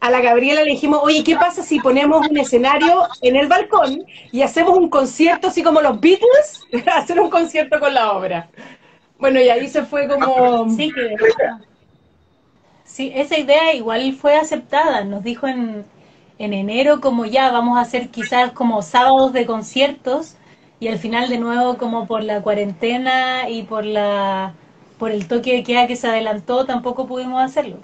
a la Gabriela le dijimos, oye, ¿qué pasa si ponemos un escenario en el balcón y hacemos un concierto así como los Beatles? hacer un concierto con la obra. Bueno, y ahí se fue como... Sí, que Sí, esa idea igual fue aceptada. Nos dijo en, en enero como ya vamos a hacer quizás como sábados de conciertos y al final de nuevo como por la cuarentena y por la por el toque de queda que se adelantó tampoco pudimos hacerlo.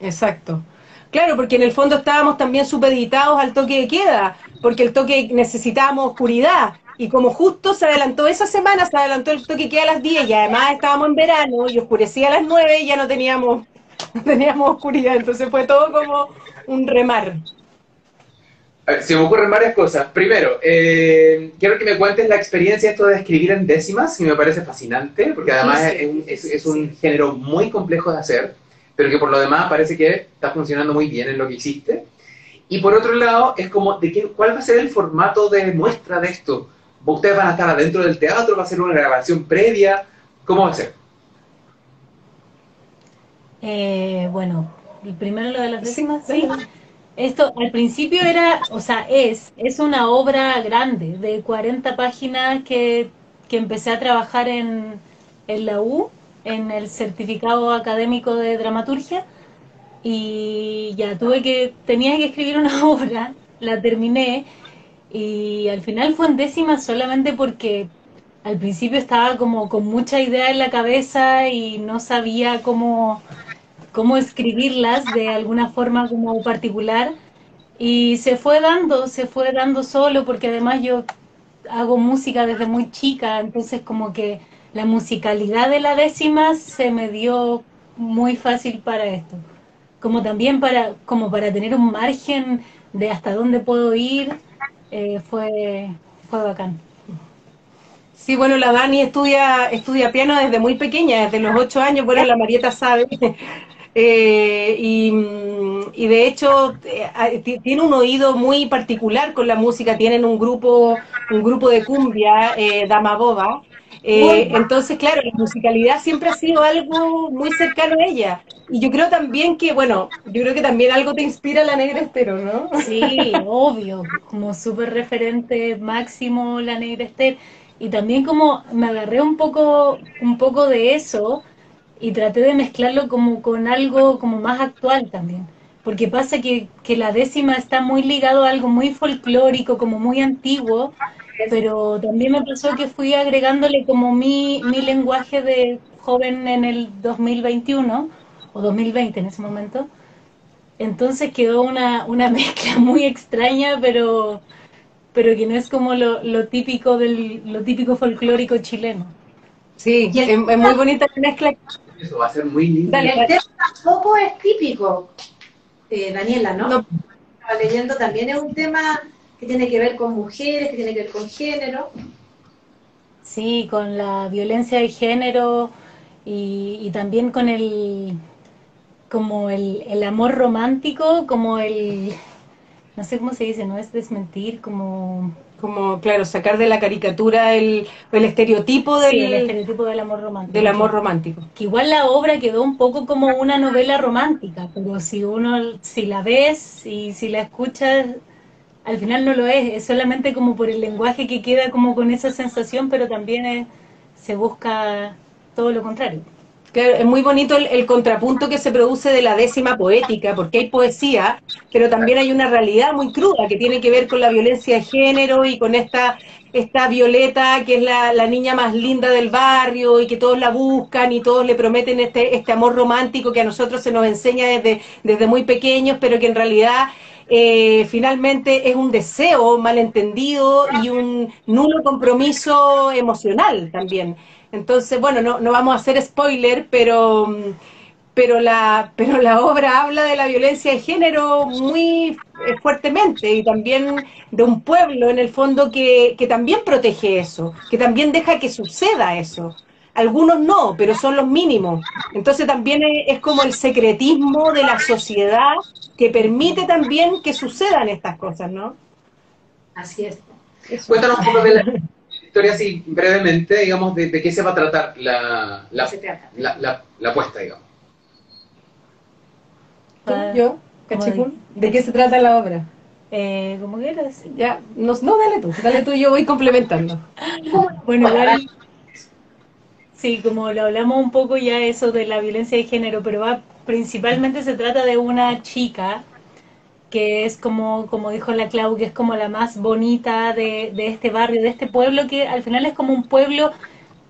Exacto. Claro, porque en el fondo estábamos también supeditados al toque de queda, porque el toque necesitábamos oscuridad. Y como justo se adelantó esa semana, se adelantó el toque de queda a las 10 y además estábamos en verano y oscurecía a las 9 y ya no teníamos, no teníamos oscuridad. Entonces fue todo como un remar. se me ocurren varias cosas. Primero, eh, quiero que me cuentes la experiencia esto de escribir en décimas, que me parece fascinante, porque además es, un género muy complejo de hacer, pero que por lo demás parece que está funcionando muy bien en lo que hiciste. Y por otro lado, es como, ¿de qué, ¿cuál va a ser el formato de muestra de esto? ¿Ustedes van a estar adentro del teatro? ¿Va a ser una grabación previa? ¿Cómo va a ser? Eh, bueno, primero lo de las décimas, sí. Esto al principio era, o sea, es, es una obra grande de 40 páginas que, que empecé a trabajar en, en la U, en el certificado académico de dramaturgia, y ya tuve que, tenía que escribir una obra, la terminé, y al final fue en décima solamente porque al principio estaba como con mucha idea en la cabeza y no sabía cómo cómo escribirlas de alguna forma como particular y se fue dando, se fue dando solo porque además yo hago música desde muy chica, entonces como que la musicalidad de la décima se me dio muy fácil para esto. Como también para, como para tener un margen de hasta dónde puedo ir, eh, fue, fue bacán. Sí, bueno, la Dani estudia, estudia piano desde muy pequeña, desde los ocho años, bueno, la Marieta sabe, eh, y, de hecho eh, tiene un oído muy particular con la música, tienen un grupo, un grupo de cumbia, eh, Dama Boba, eh, entonces, claro, la musicalidad siempre ha sido algo muy cercano a ella. Y yo creo también que, bueno, yo creo que también algo te inspira la Negra Estero, ¿no? Sí, obvio, como súper referente máximo la Negra Esther. Y también como me agarré un poco, un poco de eso, y traté de mezclarlo como con algo como más actual también. Porque pasa que, que la décima está muy ligado a algo muy folclórico, como muy antiguo, pero también me pasó que fui agregándole como mi, mi lenguaje de joven en el 2021, o 2020 en ese momento. Entonces quedó una, una mezcla muy extraña, pero, pero que no es como lo, lo típico del lo típico folclórico chileno. Sí, es, es, muy bonita la mezcla eso va a ser muy lindo. el tema tampoco es típico, eh, Daniela, ¿no? ¿no? Estaba leyendo, también es un tema que tiene que ver con mujeres, que tiene que ver con género. Sí, con la violencia de género y, y también con el como el, el amor romántico, como el no sé cómo se dice, no es desmentir, como como, claro, sacar de la caricatura el, el estereotipo del, el estereotipo del amor romántico. Del amor romántico. Que igual la obra quedó un poco como una novela romántica, pero si uno, si la ves y si la escuchas, al final no lo es, es solamente como por el lenguaje que queda como con esa sensación, pero también se busca todo lo contrario es muy bonito el, contrapunto que se produce de la décima poética, porque hay poesía, pero también hay una realidad muy cruda que tiene que ver con la violencia de género y con esta, esta Violeta, que es la, niña más linda del barrio y que todos la buscan y todos le prometen este, este amor romántico que a nosotros se nos enseña desde, desde muy pequeños, pero que en realidad eh, finalmente es un deseo malentendido y un nulo compromiso emocional también. Entonces, bueno, no, no vamos a hacer spoiler, pero, pero, la, pero la obra habla de la violencia de género muy fuertemente y también de un pueblo en el fondo que, que también protege eso, que también deja que suceda eso. Algunos no, pero son los mínimos. Entonces también es, como el secretismo de la sociedad que permite también que sucedan estas cosas, ¿no? Así es. Cuéntanos un poco de la, historia así brevemente, digamos, de, qué se va a tratar la, la, la, la, apuesta, digamos. Ah, ¿Yo? ¿De qué se trata la obra? Eh, como quieras. Ya, no, no, dale tú, dale tú, yo voy complementando. bueno, sí, como lo hablamos un poco ya eso de la violencia de género, pero va, principalmente se trata de una chica que es como, como dijo la Clau, que es como la más bonita de, de este barrio, de este pueblo, que al final es como un pueblo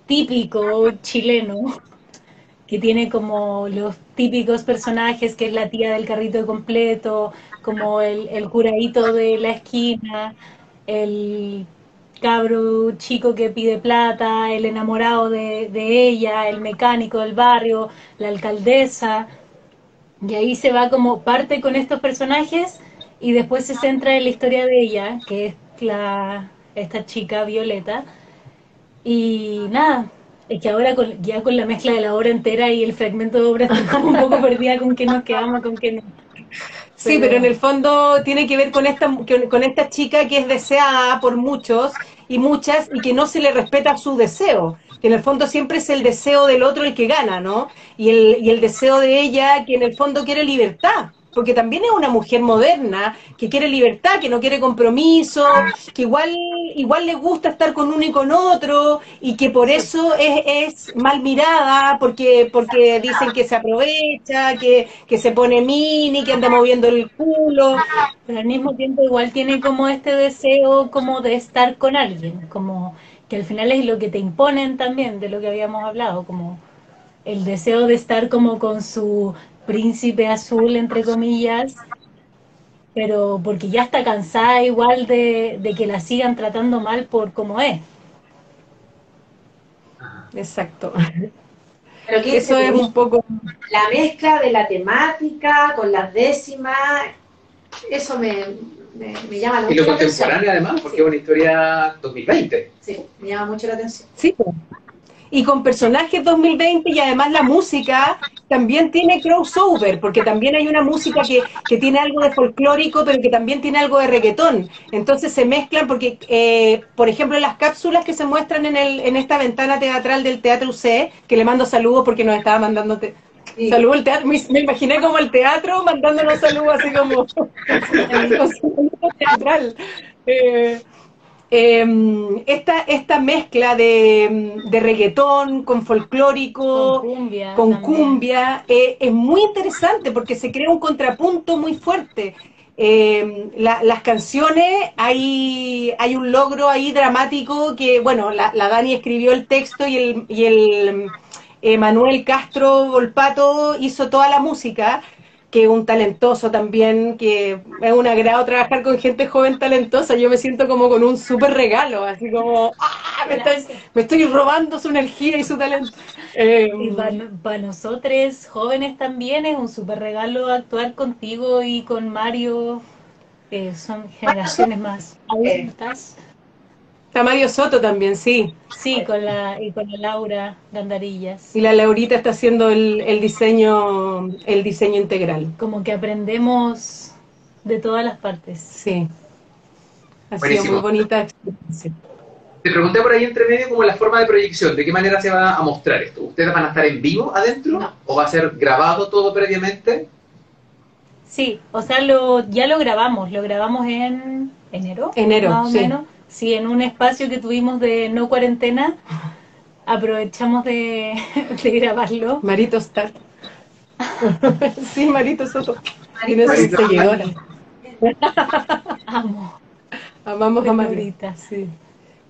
típico chileno. que tiene como los típicos personajes, que es la tía del carrito completo, como el, el curadito de la esquina, el cabro chico que pide plata, el enamorado de, de, ella, el mecánico del barrio, la alcaldesa. Y ahí se va como parte con estos personajes y después se centra en la historia de ella, que es la, esta chica Violeta. Y nada, es que ahora con, ya con la mezcla de la obra entera y el fragmento de obra estamos un poco perdida con qué nos quedamos, con qué no. Sí, pero en el fondo tiene que ver con esta, con esta chica que es deseada por muchos y muchas y que no se le respeta su deseo, que en el fondo siempre es el deseo del otro el que gana, ¿no? Y el, y el deseo de ella que en el fondo quiere libertad porque también es una mujer moderna, que quiere libertad, que no quiere compromiso, que igual, igual le gusta estar con uno y con otro, y que por eso es, es mal mirada, porque, porque dicen que se aprovecha, que, que se pone mini, que anda moviendo el culo, pero al mismo tiempo igual tiene como este deseo como de estar con alguien, como que al final es lo que te imponen también, de lo que habíamos hablado, como el deseo de estar como con su príncipe azul, entre comillas, pero porque ya está cansada igual de, que la sigan tratando mal por como es. Exacto. Pero que eso es un poco la mezcla de la temática con las décimas, eso me, me, llama mucho la atención. Y lo contemporáneo además, porque es una historia 2020. Sí, me llama mucho la atención. Sí, y con personajes 2020 y además la música también tiene crossover, porque también hay una música que, que tiene algo de folclórico, pero que también tiene algo de reggaetón. Entonces se mezclan porque, eh, por ejemplo, las cápsulas que se muestran en, el, en esta ventana teatral del Teatro UC, que le mando saludos porque nos estaba mandando... Saludos al teatro, me, imaginé como el teatro mandándonos saludos así como teatral. Eh, eh, esta, esta mezcla de, de reggaetón con folclórico, con cumbia, eh, es muy interesante porque se crea un contrapunto muy fuerte. Em, las canciones, hay, hay un logro ahí dramático que, bueno, la, la Dani escribió el texto y el, y el eh, Manuel Castro Volpato hizo toda la música que un talentoso también, que es un agrado trabajar con gente joven talentosa. Yo me siento como con un súper regalo, así como, ¡ah! Me estoy, robando su energía y su talento. Eh, y para, nosotros, jóvenes también, es un súper regalo actuar contigo y con Mario, que son generaciones más adultas. Está Mario Soto también, sí. Sí, con la, y con la Laura Gandarillas. Y la Laurita está haciendo el, el diseño, el diseño integral. Como que aprendemos de todas las partes. Sí. Ha sido muy bonita experiencia. Te pregunté por ahí entre medio como la forma de proyección, ¿de qué manera se va a mostrar esto? ¿Ustedes van a estar en vivo adentro? ¿O va a ser grabado todo previamente? Sí, o sea, lo, ya lo grabamos, lo grabamos en enero. Enero, más o sí. menos sí, en un espacio que tuvimos de no cuarentena, aprovechamos de, grabarlo. Marito Star. sí, Marito Soto. Marito seguidora. Amo. Amamos a Marita, sí.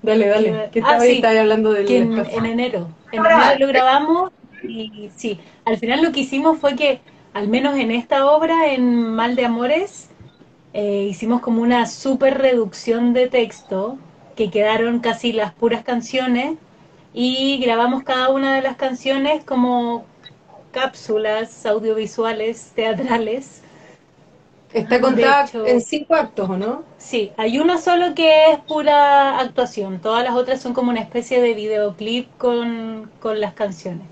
Dale, dale. ¿Qué ah, sí, hablando del en, en, enero. En enero lo grabamos y sí, al final lo que hicimos fue que, al menos en esta obra, en Mal de Amores, eh, hicimos como una super reducción de texto, que quedaron casi las puras canciones, y grabamos cada una de las canciones como cápsulas audiovisuales, teatrales. Está contada en cinco actos, ¿o no? Sí, hay uno solo que es pura actuación, todas las otras son como una especie de videoclip con, con las canciones.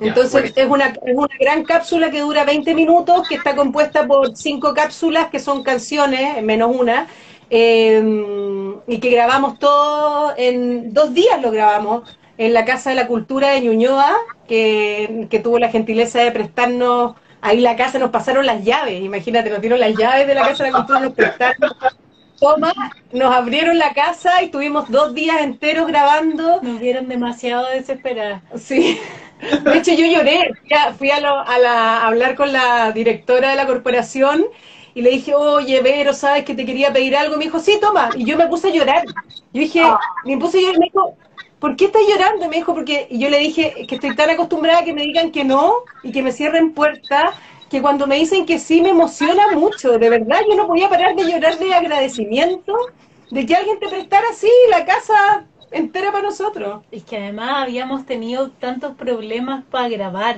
Entonces es, una, es una gran cápsula que dura 20 minutos, que está compuesta por cinco cápsulas que son canciones, menos una, eh, y que grabamos todo en dos días lo grabamos en la Casa de la Cultura de Ñuñoa, que, que tuvo la gentileza de prestarnos ahí la casa, nos pasaron las llaves, imagínate, nos dieron las llaves de la Casa de la Cultura, nos prestaron toma, nos abrieron la casa y tuvimos dos días enteros grabando. Nos vieron demasiado desesperadas. Sí. De hecho, yo lloré. Fui a, a, hablar con la directora de la corporación y le dije, oye, Vero, ¿sabes que te quería pedir algo? me dijo, sí, toma. Y yo me puse a llorar. Yo dije, me puse a llorar y me dijo, ¿por qué estás llorando? Y me dijo, porque yo le dije que estoy tan acostumbrada a que me digan que no y que me cierren puertas, que cuando me dicen que sí me emociona mucho, de verdad, yo no podía parar de llorar de agradecimiento de que alguien te prestara así la casa entera para nosotros. Es que además habíamos tenido tantos problemas para grabar.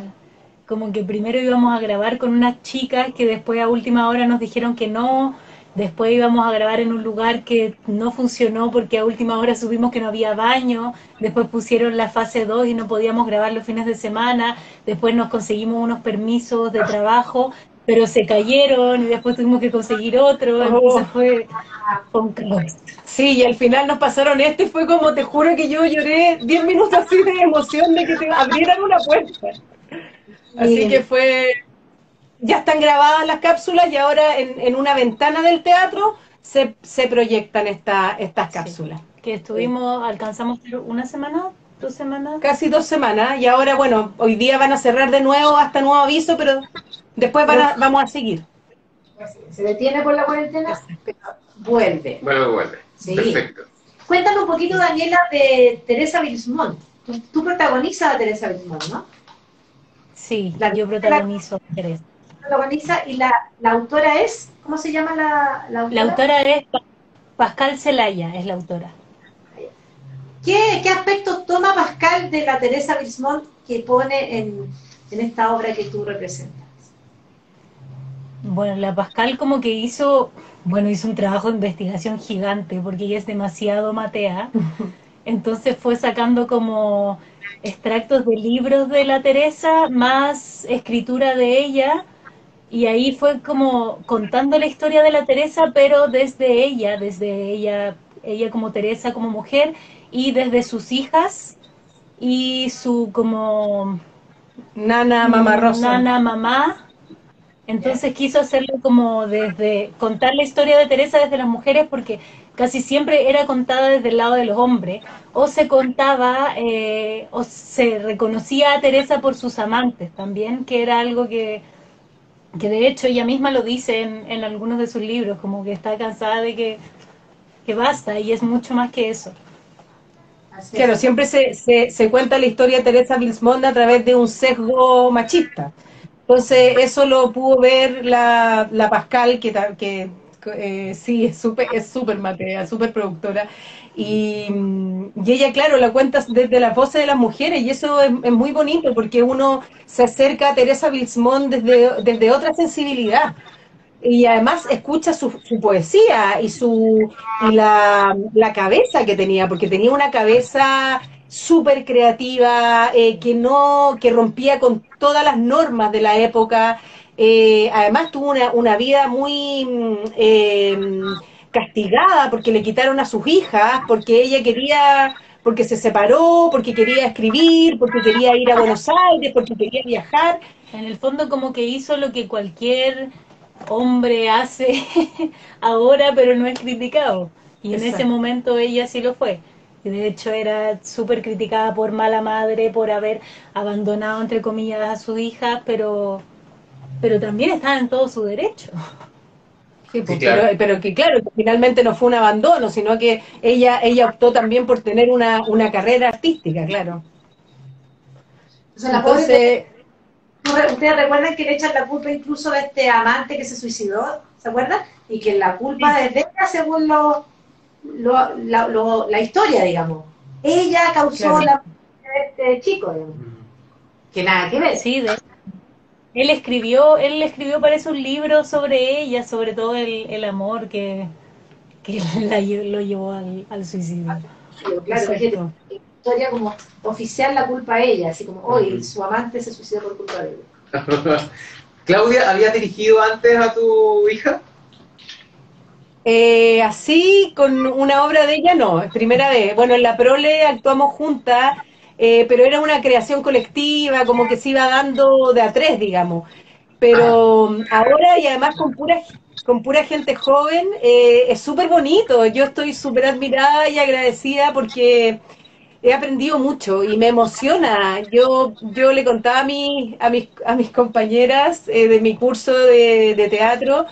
Como que primero íbamos a grabar con unas chicas que después a última hora nos dijeron que no, Después íbamos a grabar en un lugar que no funcionó porque a última hora subimos que no había baño. Después pusieron la fase 2 y no podíamos grabar los fines de semana. Después nos conseguimos unos permisos de trabajo, pero se cayeron y después tuvimos que conseguir otro. Entonces fue un Sí, y al final nos pasaron este y fue como, te juro que yo lloré 10 minutos así de emoción de que te abrieran una puerta. Así que fue ya están grabadas las cápsulas y ahora en, una ventana del teatro se, se proyectan esta, estas cápsulas. que estuvimos, alcanzamos una semana, dos semanas. Casi dos semanas y ahora, bueno, hoy día van a cerrar de nuevo hasta nuevo aviso, pero después vamos a seguir. Se detiene por la cuarentena, pero vuelve. Bueno, vuelve. Perfecto. Cuéntame un poquito, Daniela, de Teresa Bilsmont. Tú, protagonizas a Teresa Bilsmont, ¿no? Sí, la, yo protagonizo a Teresa y la, autora es, ¿cómo se llama la, la autora? La autora es Pascal Celaya, es la autora. ¿Qué, aspectos toma Pascal de la Teresa Bismont que pone en, esta obra que tú representas? Bueno, la Pascal como que hizo, bueno, hizo un trabajo de investigación gigante porque ella es demasiado matea. Entonces fue sacando como extractos de libros de la Teresa, más escritura de ella, y ahí fue como contando la historia de la Teresa, pero desde ella, desde ella, ella como Teresa, como mujer, y desde sus hijas y su como nana mamá rosa. Nana mamá. Entonces quiso hacerlo como desde contar la historia de Teresa desde las mujeres porque casi siempre era contada desde el lado de los hombres o se contaba eh, o se reconocía a Teresa por sus amantes también, que era algo que que de hecho ella misma lo dice en, algunos de sus libros, como que está cansada de que, basta y es mucho más que eso. Claro, siempre se, se, cuenta la historia de Teresa Bilsmond a través de un sesgo machista. Entonces, eso lo pudo ver la, la Pascal, que, que eh, sí, es súper es super matea, súper productora. Y, y, ella, claro, la cuenta desde las voces de las mujeres y eso es, muy bonito porque uno se acerca a Teresa Bilsmont desde, desde otra sensibilidad y además escucha su, poesía y su y la, la, cabeza que tenía, porque tenía una cabeza súper creativa, eh, que no, que rompía con todas las normas de la época. Eh, además tuvo una, una vida muy eh, castigada porque le quitaron a sus hijas, porque ella quería, porque se separó, porque quería escribir, porque quería ir a Buenos Aires, porque quería viajar. En el fondo como que hizo lo que cualquier hombre hace ahora, pero no es criticado. Y en ese momento ella sí lo fue. Y de hecho era súper criticada por mala madre, por haber abandonado, entre comillas, a sus hijas, pero, pero también estaba en todo su derecho. Sí, pues, Pero, que claro, finalmente no fue un abandono, sino que ella ella optó también por tener una, una carrera artística, claro. O sea, la Entonces, ¿Ustedes recuerdan que le echan la culpa incluso a este amante que se suicidó? ¿Se acuerdan? Y que la culpa es de ella según lo, lo, la historia, digamos. Ella causó la de este chico, digamos. Que nada que ver. Sí, de él escribió, él escribió para eso un libro sobre ella, sobre todo el, el amor que, que lo llevó al, suicidio. Claro, historia como oficial la culpa a ella, así como hoy su amante se suicidó por culpa de ella. Claudia, ¿habías dirigido antes a tu hija? Eh, así, con una obra de ella, no, es primera vez. Bueno, en la Prole actuamos juntas eh, pero era una creación colectiva, como que se iba dando de a tres, digamos. Pero ahora y además con pura, con pura gente joven, eh, es súper bonito. Yo estoy súper admirada y agradecida porque he aprendido mucho y me emociona. Yo, yo le contaba a, a, mis, a mis compañeras eh, de mi curso de, de teatro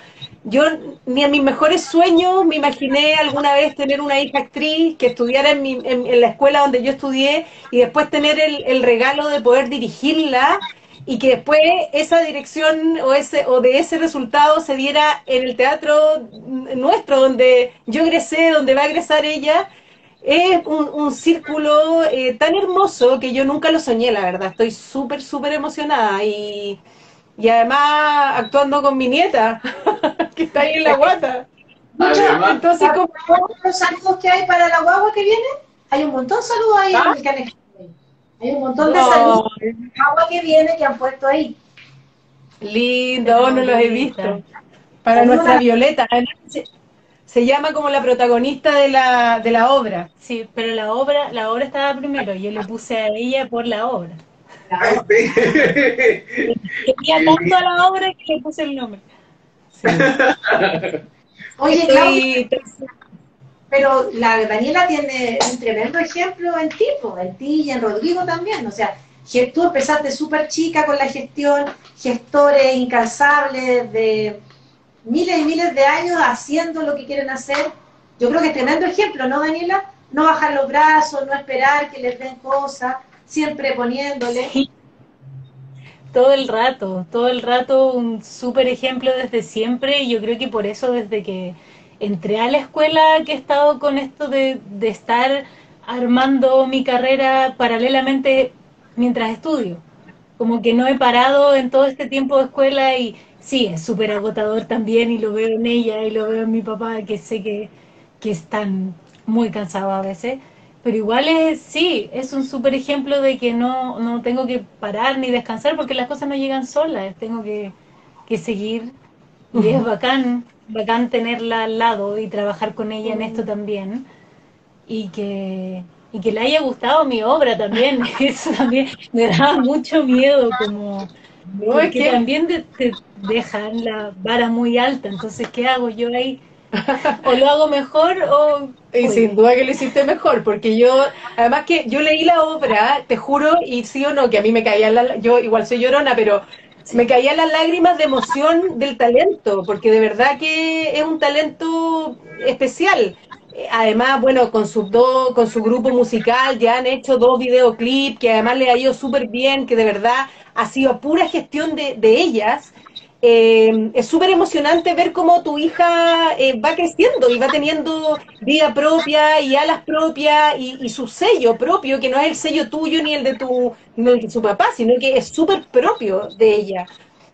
yo ni en mis mejores sueños me imaginé alguna vez tener una hija actriz que estudiara en, mi, en, la escuela donde yo estudié y después tener el, el, regalo de poder dirigirla y que después esa dirección o, ese, o de ese resultado se diera en el teatro nuestro, donde yo egresé, donde va a egresar ella. Es un, un círculo eh, tan hermoso que yo nunca lo soñé, la verdad. Estoy súper, súper emocionada y y además actuando con mi nieta, que está ahí en la guata. Entonces, los saludos que hay para la guagua que viene, hay un montón de saludos ahí ¿Ah? en el Hay un montón de saludos la guagua que viene que han puesto ahí. Lindo, no los he visto. Para nuestra Violeta. Se, llama como la protagonista de la, de la obra. Sí, pero la obra, la obra estaba primero. Yo le puse a ella por la obra. Quería tanto a la obra que le puse el nombre. Oye, pero la Daniela tiene un tremendo ejemplo en tipo, en ti y en Rodrigo también. O sea, tú empezaste súper chica con la gestión, gestores incansables de miles y miles de años haciendo lo que quieren hacer. Yo creo que es tremendo ejemplo, ¿no, Daniela? No bajar los brazos, no esperar que les den cosas, siempre poniéndole. Todo el rato, todo el rato un súper ejemplo desde siempre y yo creo que por eso desde que entré a la escuela que he estado con esto de, de estar armando mi carrera paralelamente mientras estudio. Como que no he parado en todo este tiempo de escuela y sí, es súper agotador también y lo veo en ella y lo veo en mi papá que sé que, que están muy cansados a veces pero igual es, sí, es un súper ejemplo de que no, no tengo que parar ni descansar porque las cosas no llegan solas, tengo que, que seguir. Y es bacán, bacán tenerla al lado y trabajar con ella en esto también. Y que, y que le haya gustado mi obra también, eso también me da mucho miedo, como no, es que también te dejan la vara muy alta, entonces ¿qué hago yo ahí? o lo hago mejor o... Y sin duda que lo hiciste mejor, porque yo, además que yo leí la obra, te juro, y sí o no, que a mí me caían las, yo igual soy llorona, pero me caían las lágrimas de emoción del talento, porque de verdad que es un talento especial. Además, bueno, con su, do, con su grupo musical ya han hecho dos videoclips que además le ha ido súper bien, que de verdad ha sido pura gestión de, de ellas eh, es súper emocionante ver cómo tu hija eh, va creciendo y va teniendo vida propia y alas propias y, su sello propio, que no es el sello tuyo ni el de tu ni el de su papá, sino que es súper propio de ella.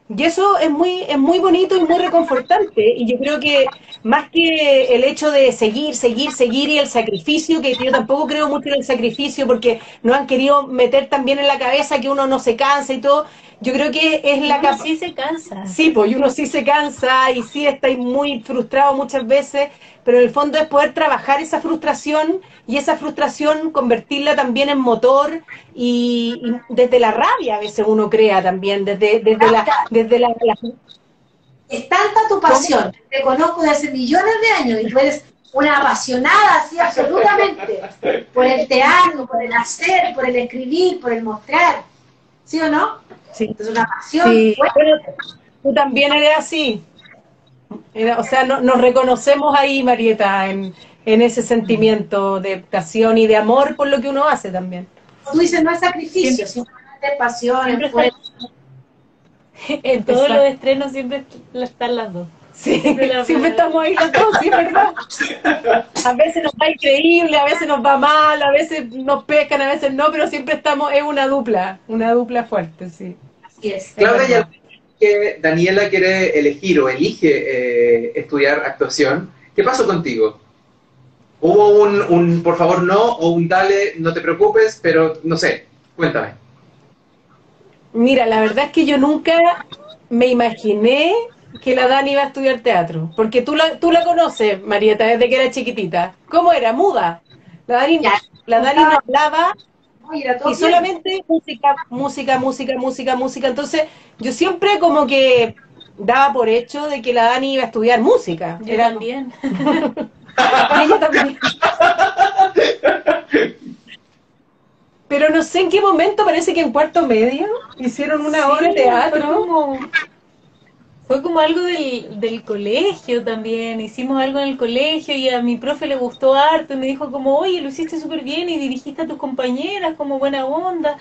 Y eso es muy, es muy bonito y muy reconfortante. Y yo creo que más que el hecho de seguir, seguir, seguir y el sacrificio, que yo tampoco creo mucho en el sacrificio porque no han querido meter también en la cabeza que uno no se cansa y todo, yo creo que es la capacidad. Sí se cansa. Sí, pues uno sí se cansa y sí está muy frustrado muchas veces, pero en el fondo es poder trabajar esa frustración y esa frustración convertirla también en motor y, desde la rabia a veces uno crea también, desde, desde, la, desde la, Es tanta tu pasión, te conozco desde hace millones de años y tú eres una apasionada, así absolutamente, por el teatro, por el hacer, por el escribir, por el mostrar. ¿Sí o no? Sí. Es una pasión. Sí. tú también eres así. O sea, nos reconocemos ahí, Marieta, en, ese sentimiento de pasión y de amor por lo que uno hace también. Tú dices, no es sacrificio, simplemente pasión, En todos los estrenos siempre están las dos. Sí, siempre, estamos ahí los dos, sí, ¿verdad? A veces nos va increíble, a veces nos va mal, a veces nos pescan, a veces no, pero siempre estamos, es una dupla, una dupla fuerte, sí. Así es. Claudia, que Daniela quiere elegir o elige eh, estudiar actuación, ¿qué pasó contigo? ¿Hubo un, un, por favor, no, o un dale, no te preocupes, pero no sé, cuéntame. Mira, la verdad es que yo nunca me imaginé que la Dani iba a estudiar teatro? Porque tú la, tú la conoces, Marieta, desde que era chiquitita. ¿Cómo era? Muda. La Dani, la Dani no hablaba y solamente música, música, música, música, música. Entonces, yo siempre como que daba por hecho de que la Dani iba a estudiar música. Yo también. ella también. Pero no sé en qué momento, parece que en cuarto medio hicieron una obra de teatro. Fue como algo del, del colegio también, hicimos algo en el colegio y a mi profe le gustó harto me dijo como, oye, lo hiciste súper bien y dirigiste a tus compañeras como buena onda.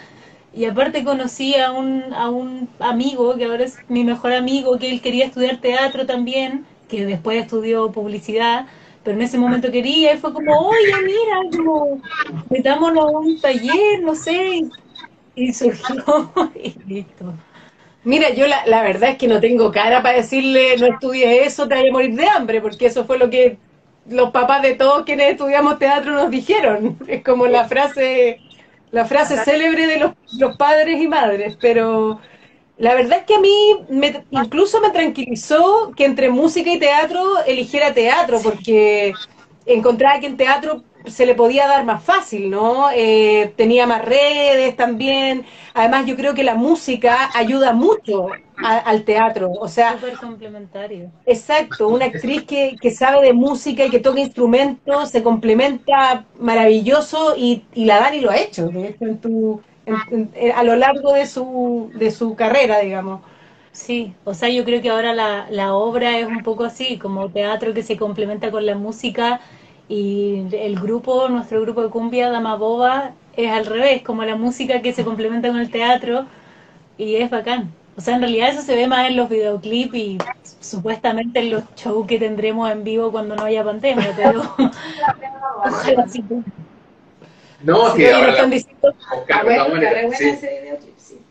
Y aparte conocí a un, a un amigo, que ahora es mi mejor amigo, que él quería estudiar teatro también, que después estudió publicidad, pero en ese momento quería y fue como, oye, mira, como, metámonos a un taller, no sé, y surgió y listo. Mira, yo la, la, verdad es que no tengo cara para decirle no estudies eso, te vas a morir de hambre, porque eso fue lo que los papás de todos quienes estudiamos teatro nos dijeron. Es como la frase, la frase célebre de los, los padres y madres, pero la verdad es que a mí me, incluso me tranquilizó que entre música y teatro eligiera teatro, porque encontraba que en teatro se le podía dar más fácil, ¿no? Eh, tenía más redes también. Además, yo creo que la música ayuda mucho al teatro. O sea, súper complementario. Exacto, una actriz que, que, sabe de música y que toca instrumentos se complementa maravilloso y, y la Dani lo ha hecho, de hecho, en tu, a lo largo de su, de su carrera, digamos. Sí, o sea, yo creo que ahora la, la obra es un poco así, como teatro que se complementa con la música y el grupo, nuestro grupo de cumbia, Dama Boba, es al revés, como la música que se complementa con el teatro y es bacán. O sea, en realidad eso se ve más en los videoclips y supuestamente en los shows que tendremos en vivo cuando no haya pandemia, pero ojalá sí. No, sí, ahora están diciendo, 4G XS7IN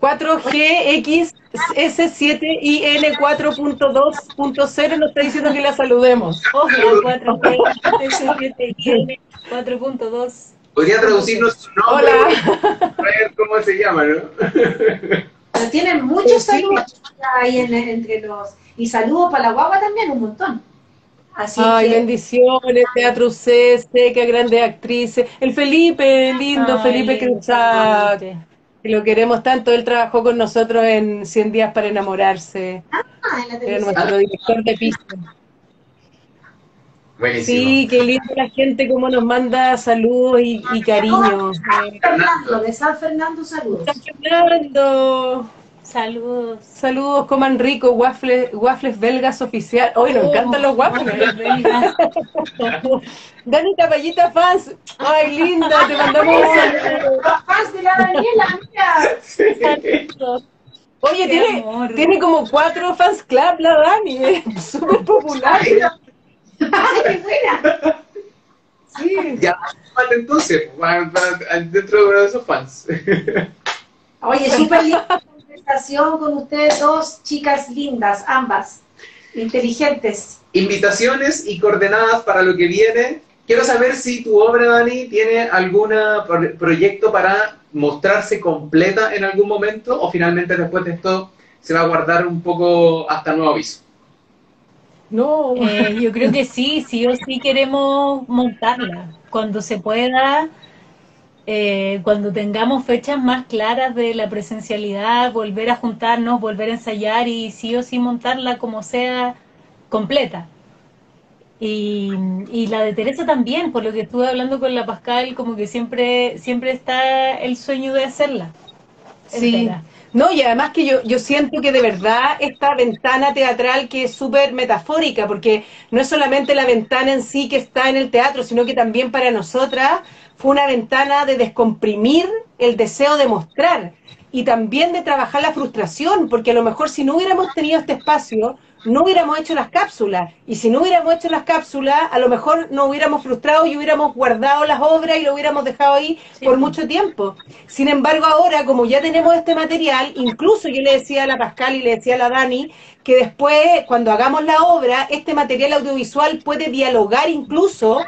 4.2.0 nos está diciendo que la saludemos. Ojo, 4G XS7IN 4.2. Podría traducirnos su nombre. Hola. A ver cómo se llama, ¿no? Pero tienen muchos saludos ahí entre los. Y saludos para la guagua también, un montón. Así Ay, bendiciones, Teatro C, que grandes actrices. El Felipe, lindo Felipe Cruzat que lo queremos tanto. Él trabajó con nosotros en 100 días para enamorarse. Ah, Era nuestro director de piso. Buenísimo. Sí, qué lindo la gente como nos manda saludos y, y cariño. Fernando, de San Fernando, saludos. San Fernando. Saludos. Saludos, coman rico, waffles, waffles belgas oficial. Hoy nos encantan los waffles. belgas. Dani Caballita Fans. Ay, linda, te mandamos un saludo. Fans de la Daniela, mira. Oye, tiene, tiene como cuatro fans club la Dani, es súper popular. ¡Ay, qué buena! Sí. Ya, entonces, dentro de esos fans. Oye, súper con ustedes dos, chicas lindas, ambas, inteligentes. Invitaciones y coordenadas para lo que viene. Quiero saber si tu obra, Dani, tiene algún proyecto para mostrarse completa en algún momento o finalmente después de esto se va a guardar un poco hasta nuevo aviso. No, eh, yo creo que sí, sí o sí queremos montarla. Cuando se pueda, eh, cuando tengamos fechas más claras de la presencialidad, volver a juntarnos, volver a ensayar y sí o sí montarla como sea completa. Y, la de Teresa también, por lo que estuve hablando con la Pascal, como que siempre, siempre está el sueño de hacerla. Sí. No, y además que yo, yo siento que de verdad esta ventana teatral que es súper metafórica, porque no es solamente la ventana en sí que está en el teatro, sino que también para nosotras fue una ventana de descomprimir el deseo de mostrar y también de trabajar la frustración, porque a lo mejor si no hubiéramos tenido este espacio, no hubiéramos hecho las cápsulas, y si no hubiéramos hecho las cápsulas, a lo mejor no hubiéramos frustrado y hubiéramos guardado las obras y lo hubiéramos dejado ahí por mucho tiempo. Sin embargo, ahora, como ya tenemos este material, incluso yo le decía a la Pascal y le decía a la Dani, que después, cuando hagamos la obra, este material audiovisual puede dialogar incluso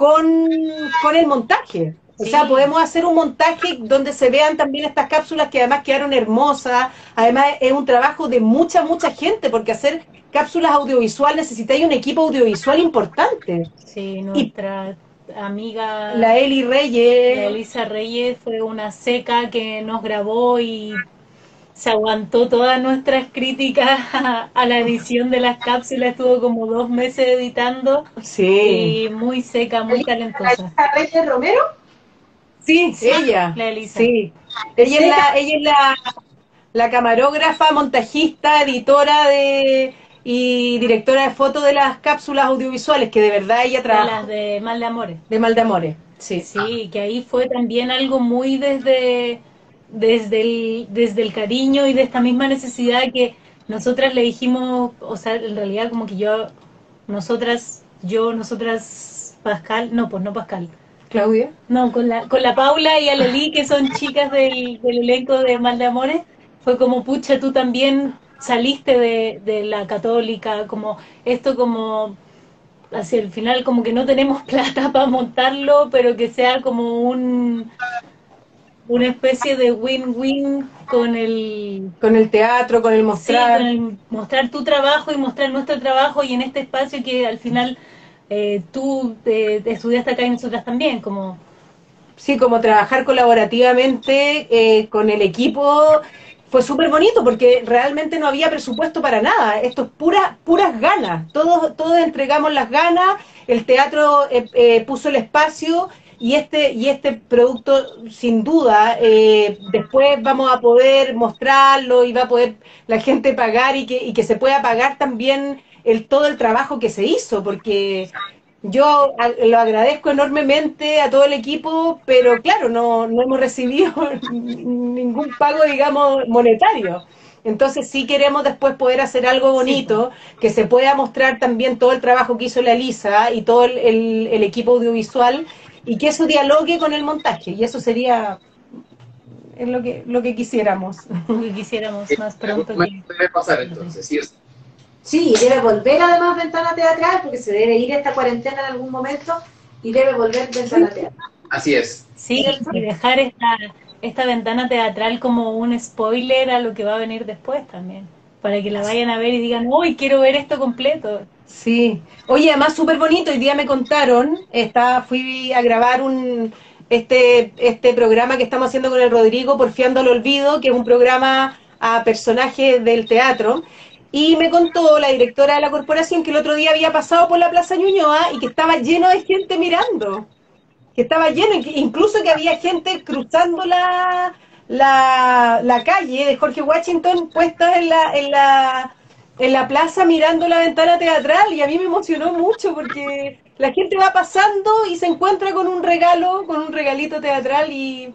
con, con el montaje. O sea, podemos hacer un montaje donde se vean también estas cápsulas que además quedaron hermosas. Además, es un trabajo de mucha, mucha gente, porque hacer cápsulas audiovisuales necesitáis un equipo audiovisual importante. Sí, nuestra amiga. La Eli Reyes. La Elisa Reyes fue una seca que nos grabó y se aguantó todas nuestras críticas a, la edición de las cápsulas, estuvo como dos meses editando. Sí. Y muy seca, muy talentosa. ¿La Romero? Sí, ella. La Elisa. Sí. Ella es la, ella es la, la camarógrafa, montajista, editora de y directora de fotos de las cápsulas audiovisuales, que de verdad ella trabaja. De las de Mal de Amores. De Mal de Amores, sí. Sí, que ahí fue también algo muy desde, desde, el, desde el cariño y de esta misma necesidad que nosotras le dijimos, o sea, en realidad como que yo, nosotras, yo, nosotras, Pascal, no, pues no Pascal. Claudia. No, con la, con la Paula y Aleli, que son chicas del, del elenco de Mal de Amores, fue como, pucha, tú también saliste de, de la católica, como esto como hacia el final como que no tenemos plata para montarlo, pero que sea como un una especie de win-win con el con el teatro, con el mostrar, mostrar tu trabajo y mostrar nuestro trabajo y en este espacio que al final eh, tú eh, estudiaste acá y nosotras también, como sí, como trabajar colaborativamente eh, con el equipo fue súper bonito porque realmente no había presupuesto para nada. Esto es puras puras ganas. Todos, todos entregamos las ganas, el teatro eh, eh, puso el espacio y este, y este producto, sin duda, eh, después vamos a poder mostrarlo y va a poder la gente pagar y que, y que se pueda pagar también el, todo el trabajo que se hizo, porque yo lo agradezco enormemente a todo el equipo, pero claro, no, no hemos recibido ningún pago, digamos, monetario. Entonces sí queremos después poder hacer algo bonito, que se pueda mostrar también todo el trabajo que hizo la Elisa y todo el, el, equipo audiovisual y que eso dialogue con el montaje. Y eso sería es lo que lo que quisiéramos. Lo que quisiéramos más pronto. Que... pasar entonces, sí, Sí, debe volver además Ventana Teatral, porque se debe ir esta cuarentena en algún momento y debe volver Ventana Teatral. Así es. Sí, y dejar esta, esta ventana teatral como un spoiler a lo que va a venir después también, para que la vayan a ver y digan, uy, quiero ver esto completo. Sí. Oye, además súper bonito, hoy día me contaron, está, fui a grabar un este, este programa que estamos haciendo con el Rodrigo, Porfiando al Olvido, que es un programa a personajes del teatro, y me contó la directora de la corporación que el otro día había pasado por la Plaza Ñuñoa y que estaba lleno de gente mirando. Que estaba lleno, incluso que había gente cruzando la, la, la calle de Jorge Washington puesta en la, en la en la plaza mirando la ventana teatral y a mí me emocionó mucho porque la gente va pasando y se encuentra con un regalo, con un regalito teatral y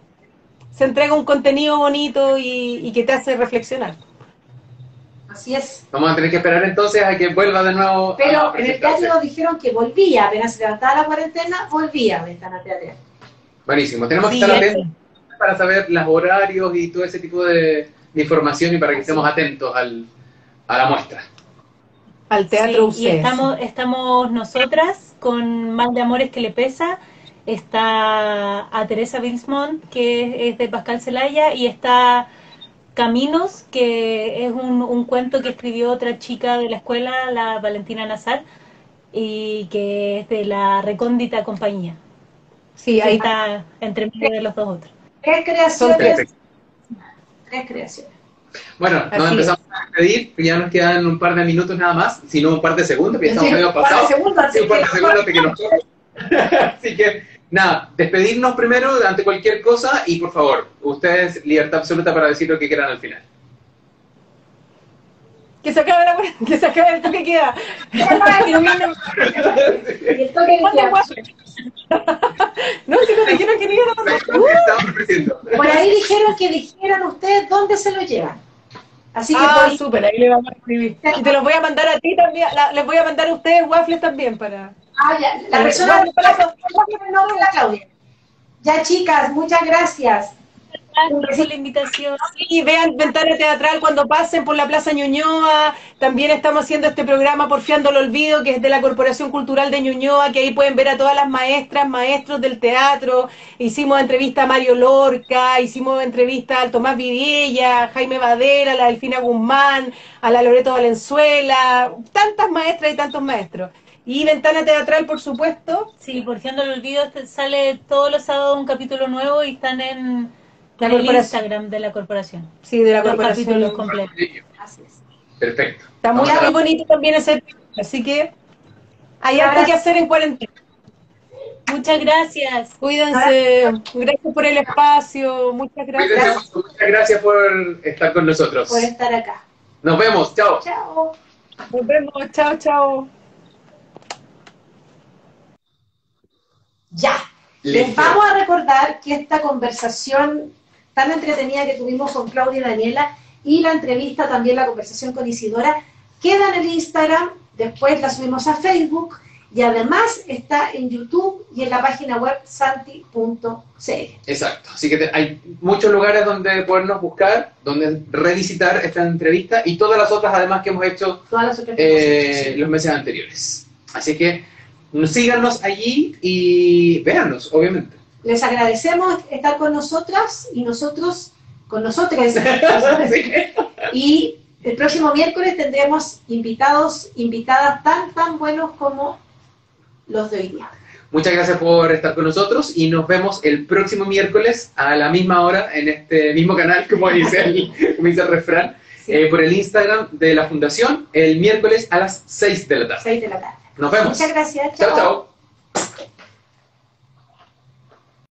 se entrega un contenido bonito y, y que te hace reflexionar. Así es. Vamos a tener que esperar entonces a que vuelva de nuevo. Pero en el teatro nos dijeron que volvía, apenas se levantaba la cuarentena, volvía a Ventana Teatral. Buenísimo, tenemos que estar atentos para saber los horarios y todo ese tipo de, información y para que estemos atentos al, a la muestra. Al teatro sí, Y estamos, estamos nosotras con Más de Amores que le pesa. Está a Teresa Bilsmont, que es de Pascal Celaya, y está Caminos, que es un, cuento que escribió otra chica de la escuela, la Valentina Nazar, y que es de la recóndita compañía. Sí, ahí está entre medio de los dos otros. Tres creaciones. Tres creaciones. Bueno, nos empezamos a despedir, ya nos quedan un par de minutos nada más, si no un par de segundos, porque estamos medio pasados. Un par de segundos, que nos... Así que nada, despedirnos primero ante cualquier cosa y por favor, ustedes libertad absoluta para decir lo que quieran al final. Que se acabe, la, que se acabe el toque queda. no, si no dijeron que no iban a Por ahí dijeron que dijeran ustedes dónde se lo llevan. Así que ah, súper, ahí le vamos a escribir. Y te los voy a mandar a ti también, les voy a mandar a ustedes waffles también para... Ah, ya, la persona de la Claudia. Ya, chicas, muchas gracias. Gracias por la invitación. Sí, vean Ventana Teatral cuando pasen por la Plaza Ñuñoa. También estamos haciendo este programa Porfiando el Olvido, que es de la Corporación Cultural de Ñuñoa, que ahí pueden ver a todas las maestras, maestros del teatro. Hicimos entrevista a Mario Lorca, hicimos entrevista al Tomás Vidilla, a Jaime Badera, a la Delfina Guzmán, a la Loreto Valenzuela, tantas maestras y tantos maestros. Y Ventana Teatral, por supuesto. Sí, por si el olvido, este sale todos los sábados un capítulo nuevo y están en, el Instagram de la corporación. Sí, de la corporación. Capítulos completos. Perfecto. Está muy, bonito también ese así que hay algo que hacer en cuarentena. Muchas gracias. Cuídense. Gracias por el espacio. Muchas gracias. muchas gracias por estar con nosotros. Por estar acá. Nos vemos. Chao. Chao. Nos vemos. Chao, chao. Ya. Les vamos a recordar que esta conversación tan entretenida que tuvimos con Claudia y Daniela y la entrevista, también la conversación con Isidora, queda en el Instagram, después la subimos a Facebook y además está en YouTube y en la página web santi.cl. Exacto, así que hay muchos lugares donde podernos buscar, donde revisitar esta entrevista y todas las otras además que hemos hecho eh, los meses anteriores. Así que síganos allí y véanos, obviamente. Les agradecemos estar con nosotras y nosotros con nosotros. y el próximo miércoles tendremos invitados, invitadas tan, tan buenos como los de hoy día. Muchas gracias por estar con nosotros y nos vemos el próximo miércoles a la misma hora en este mismo canal, como dice el, el refrán, eh, por el Instagram de la Fundación, el miércoles a las 6 de la tarde. 6 de la tarde. Nos vemos. Muchas gracias. chao. chao.